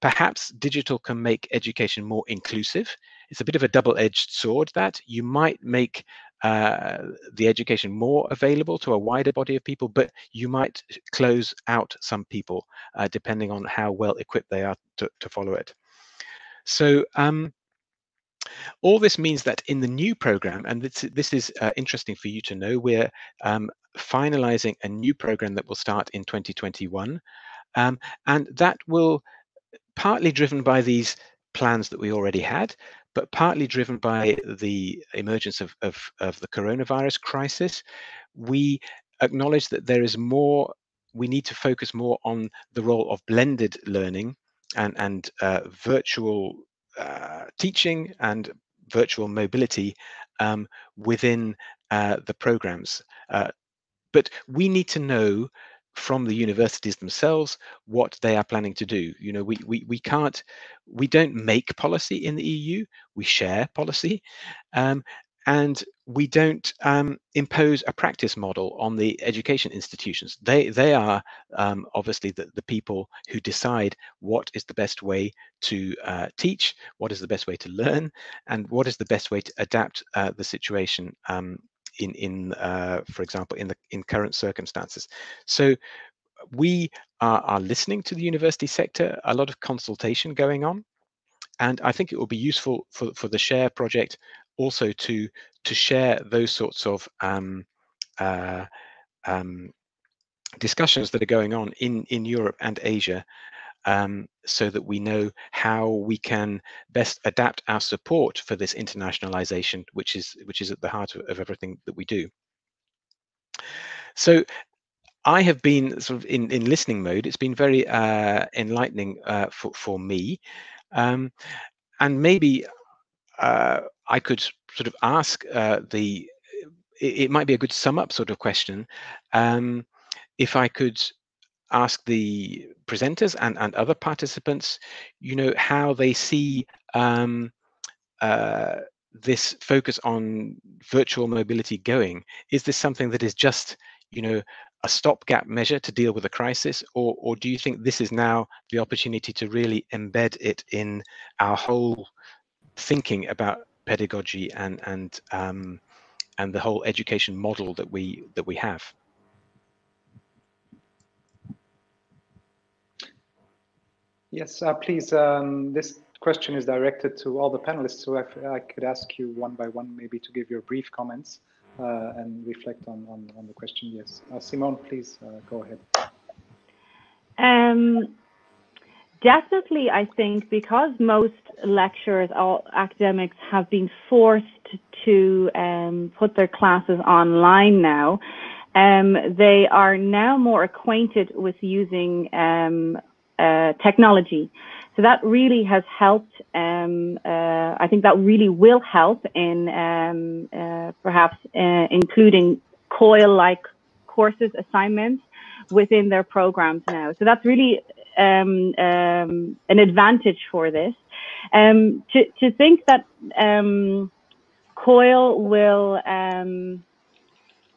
Perhaps digital can make education more inclusive. It's a bit of a double-edged sword that you might make uh, the education more available to a wider body of people, but you might close out some people uh, depending on how well equipped they are to, to follow it. So um, all this means that in the new program, and this, this is uh, interesting for you to know, we're um, finalizing a new program that will start in 2021. Um, and that will partly driven by these plans that we already had, but partly driven by the emergence of, of, of the coronavirus crisis. We acknowledge that there is more, we need to focus more on the role of blended learning and, and uh, virtual uh, teaching and virtual mobility um, within uh, the programs. Uh, but we need to know from the universities themselves what they are planning to do. You know, we we we can't, we don't make policy in the EU. We share policy, um, and we don't um, impose a practice model on the education institutions. They they are um, obviously the, the people who decide what is the best way to uh, teach, what is the best way to learn, and what is the best way to adapt uh, the situation um, in in uh, for example in the in current circumstances. So we are, are listening to the university sector, a lot of consultation going on. And I think it will be useful for, for the SHARE project also to to share those sorts of um, uh, um, discussions that are going on in in Europe and Asia, um, so that we know how we can best adapt our support for this internationalization, which is which is at the heart of, of everything that we do. So I have been sort of in, in listening mode. It's been very uh, enlightening uh, for, for me. Um, and maybe uh, I could sort of ask uh, the, it, it, might be a good sum up sort of question. Um, if I could ask the presenters and, and other participants, you know, how they see um, uh, this focus on virtual mobility going. Is this something that is just, you know, a stopgap measure to deal with a crisis, or, or do you think this is now the opportunity to really embed it in our whole thinking about pedagogy and and um, and the whole education model that we that we have. Yes, uh, please. Um, this question is directed to all the panelists, so if I could ask you one by one, maybe to give your brief comments uh, and reflect on, on, on the question. Yes, uh, Simone, please uh, go ahead. Um, definitely, I think because most lecturers, all academics, have been forced to um, put their classes online now. Um, they are now more acquainted with using um, uh, technology. So that really has helped. Um, uh, I think that really will help in um, uh, perhaps uh, including COIL-like courses, assignments within their programs now. So that's really um, um an advantage for this. Um, to, to think that um, COIL will um,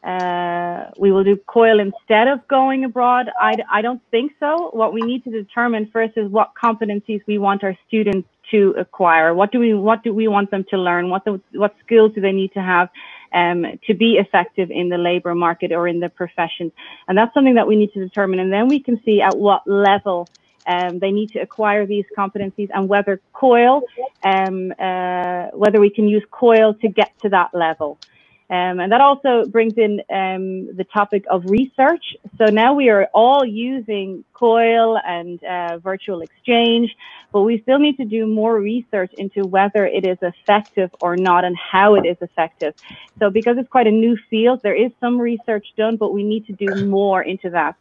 uh, we will do COIL instead of going abroad. I, I don't think so. What we need to determine first is what competencies we want our students to acquire. What do we what do we want them to learn? What the, what skills do they need to have um, to be effective in the labor market or in the profession? And that's something that we need to determine. And then we can see at what level um, they need to acquire these competencies and whether COIL, um, uh, whether we can use COIL to get to that level. Um, and that also brings in um, the topic of research. So now we are all using COIL and uh, virtual exchange, but we still need to do more research into whether it is effective or not and how it is effective. So because it's quite a new field, there is some research done, but we need to do more into that.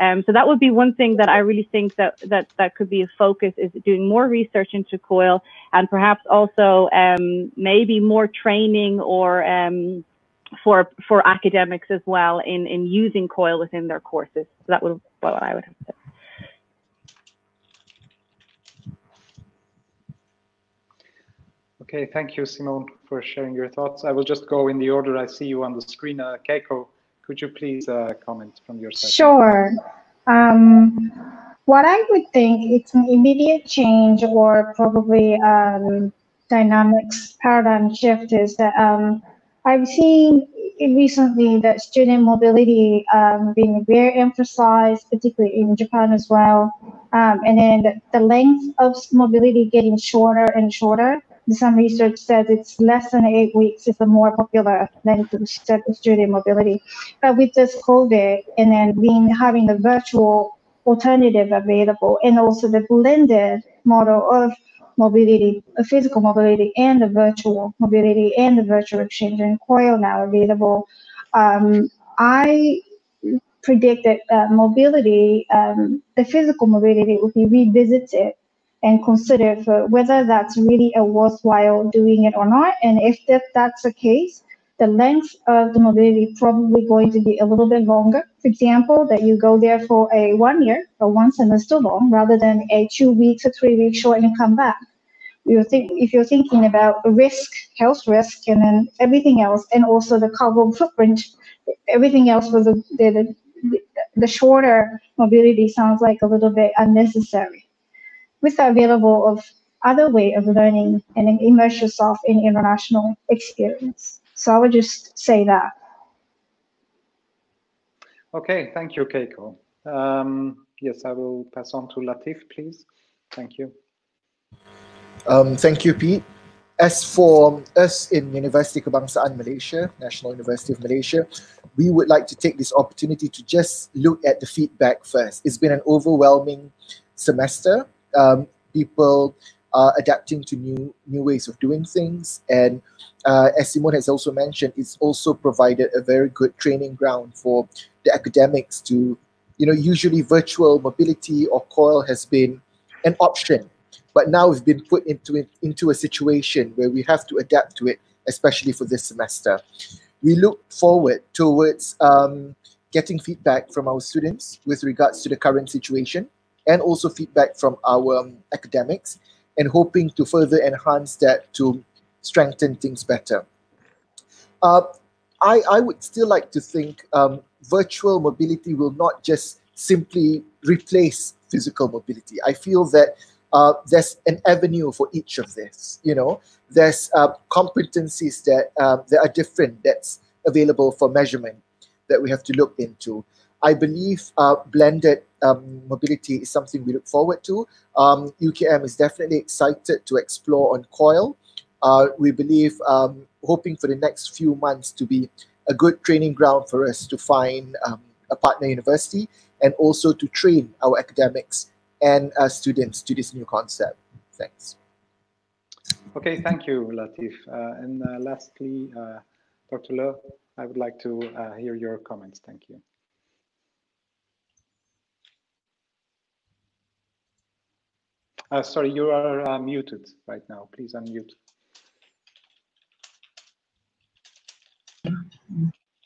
Um, so that would be one thing that I really think that, that that could be a focus is doing more research into COIL and perhaps also um, maybe more training or um, for for academics as well in in using COIL within their courses. So that would what I would have said. Okay, thank you, Simone, for sharing your thoughts. I will just go in the order I see you on the screen. Uh, Keiko, could you please uh, comment from your side? Sure. Um, what I would think it's an immediate change or probably um, dynamics paradigm shift is that um, I've seen recently that student mobility um, being very emphasized, particularly in Japan as well. Um, and then the, the, length of mobility getting shorter and shorter. Some research says it's less than eight weeks is the more popular length of student mobility. But with this COVID and then being having the virtual alternative available and also the blended model of mobility, physical mobility and the virtual mobility and the virtual exchange and COIL now available. Um, I predict that uh, mobility, um, the physical mobility will be revisited and considered for whether that's really a worthwhile doing it or not. And if that, that's the case, the length of the mobility probably going to be a little bit longer. For example, that you go there for a one year or one semester long rather than a two weeks or three weeks short and come back. You think if you're thinking about risk, health risk, and then everything else, and also the carbon footprint, everything else was the, the, the, the shorter mobility sounds like a little bit unnecessary. With the available of other way of learning and immerse yourself in international experience. So I would just say that. Okay, thank you, Keiko. Um, yes, I will pass on to Latif, please. Thank you. Um, thank you, Piet. As for us in University Kebangsaan Malaysia, National University of Malaysia, we would like to take this opportunity to just look at the feedback first. It's been an overwhelming semester. Um, people uh, adapting to new new ways of doing things. And uh, as Simone has also mentioned, it's also provided a very good training ground for the academics to, you know, usually virtual mobility or COIL has been an option. But now we've been put into it, into a situation where we have to adapt to it, especially for this semester. We look forward towards um, getting feedback from our students with regards to the current situation and also feedback from our um, academics and hoping to further enhance that to strengthen things better. Uh, I, I would still like to think um, virtual mobility will not just simply replace physical mobility. I feel that uh, there's an avenue for each of this. You know, there's uh, competencies that um, that are different that's available for measurement that we have to look into. I believe uh, blended um, mobility is something we look forward to. Um, UKM is definitely excited to explore on COIL. Uh, we believe, um, hoping for the next few months to be a good training ground for us to find um, a partner university and also to train our academics and uh, students to this new concept. Thanks. Okay, thank you, Latif. Uh, and uh, lastly, uh, Dr. Le, I would like to uh, hear your comments. Thank you. Uh, sorry, you are uh, muted right now. Please unmute.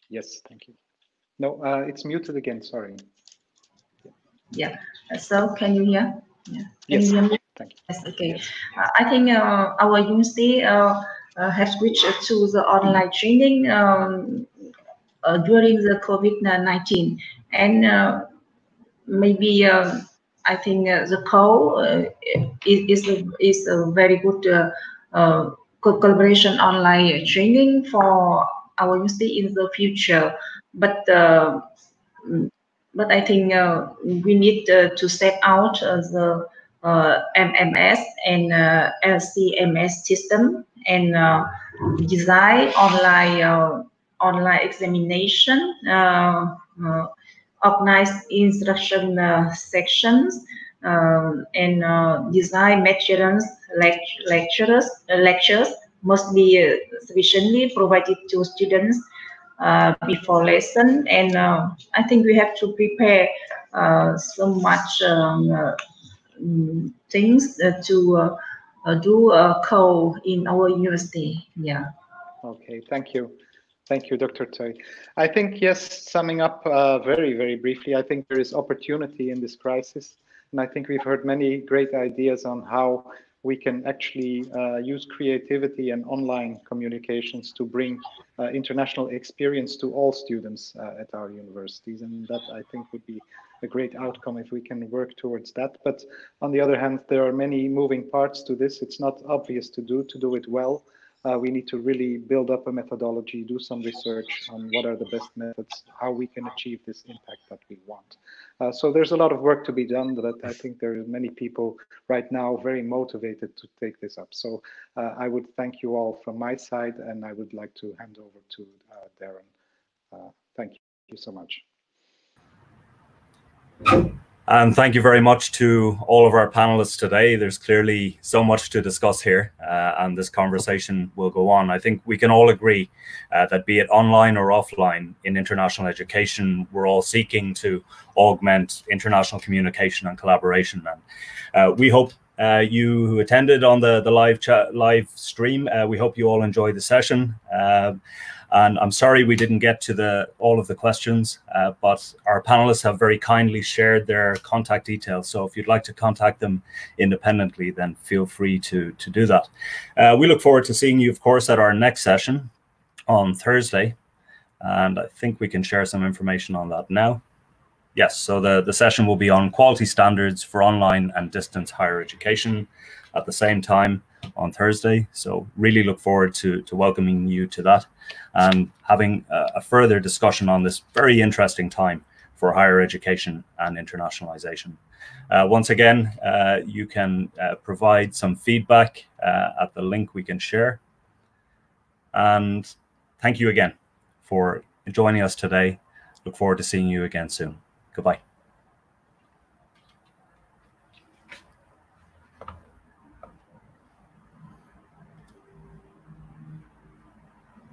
Yes, thank you. No, uh, it's muted again. Sorry. Yeah. So can you hear? Yeah. Can yes. you hear me? Thank you. Yes. Okay. Uh, I think uh, our university uh, uh, has switched to the online training um, uh, during the COVID-19, and uh, maybe um, I think uh, the COIL uh, is is a, is a very good uh, uh, collaboration online training for our university in the future. But mm, but I think we need to set out the MMS and LCMS system and design online online examination, uh, uh, organize instruction uh, sections, um, and uh, design materials lect- lectures uh, lectures must be sufficiently provided to students uh, before lesson. And uh, i think we have to prepare uh, so much um, mm, things to do a code in our university. Yeah. Okay, thank you. Thank you, Dr. Toy. I think, yes, summing up uh, very, very briefly, I think there is opportunity in this crisis. And I think we've heard many great ideas on how we can actually uh, use creativity and online communications to bring uh, international experience to all students uh, at our universities. And that I think would be a great outcome if we can work towards that. But on the other hand, there are many moving parts to this. It's not obvious to do, to do it well. Uh, we need to really build up a methodology, do some research on what are the best methods, how we can achieve this impact that we want. Uh, so there's a lot of work to be done, but I think there are many people right now very motivated to take this up. So uh, I would thank you all from my side, and I would like to hand over to uh, Darren. Uh, thank you so much. And thank you very much to all of our panelists today. There's clearly so much to discuss here, uh, and this conversation will go on. I think we can all agree uh, that, be it online or offline in international education, we're all seeking to augment international communication and collaboration. And uh, we hope uh, you who attended on the the live chat live stream, uh, we hope you all enjoyed the session. Um, and I'm sorry we didn't get to the all of the questions, uh, but our panelists have very kindly shared their contact details. So if you'd like to contact them independently, then feel free to, to do that. Uh, we look forward to seeing you, of course, at our next session on Thursday. And I think we can share some information on that now. Yes, so the, the session will be on quality standards for online and distance higher education at the same time on Thursday. So really look forward to, to welcoming you to that and having a, a further discussion on this very interesting time for higher education and internationalization. Uh, once again, uh, you can uh, provide some feedback uh, at the link we can share. And thank you again for joining us today. Look forward to seeing you again soon. Goodbye.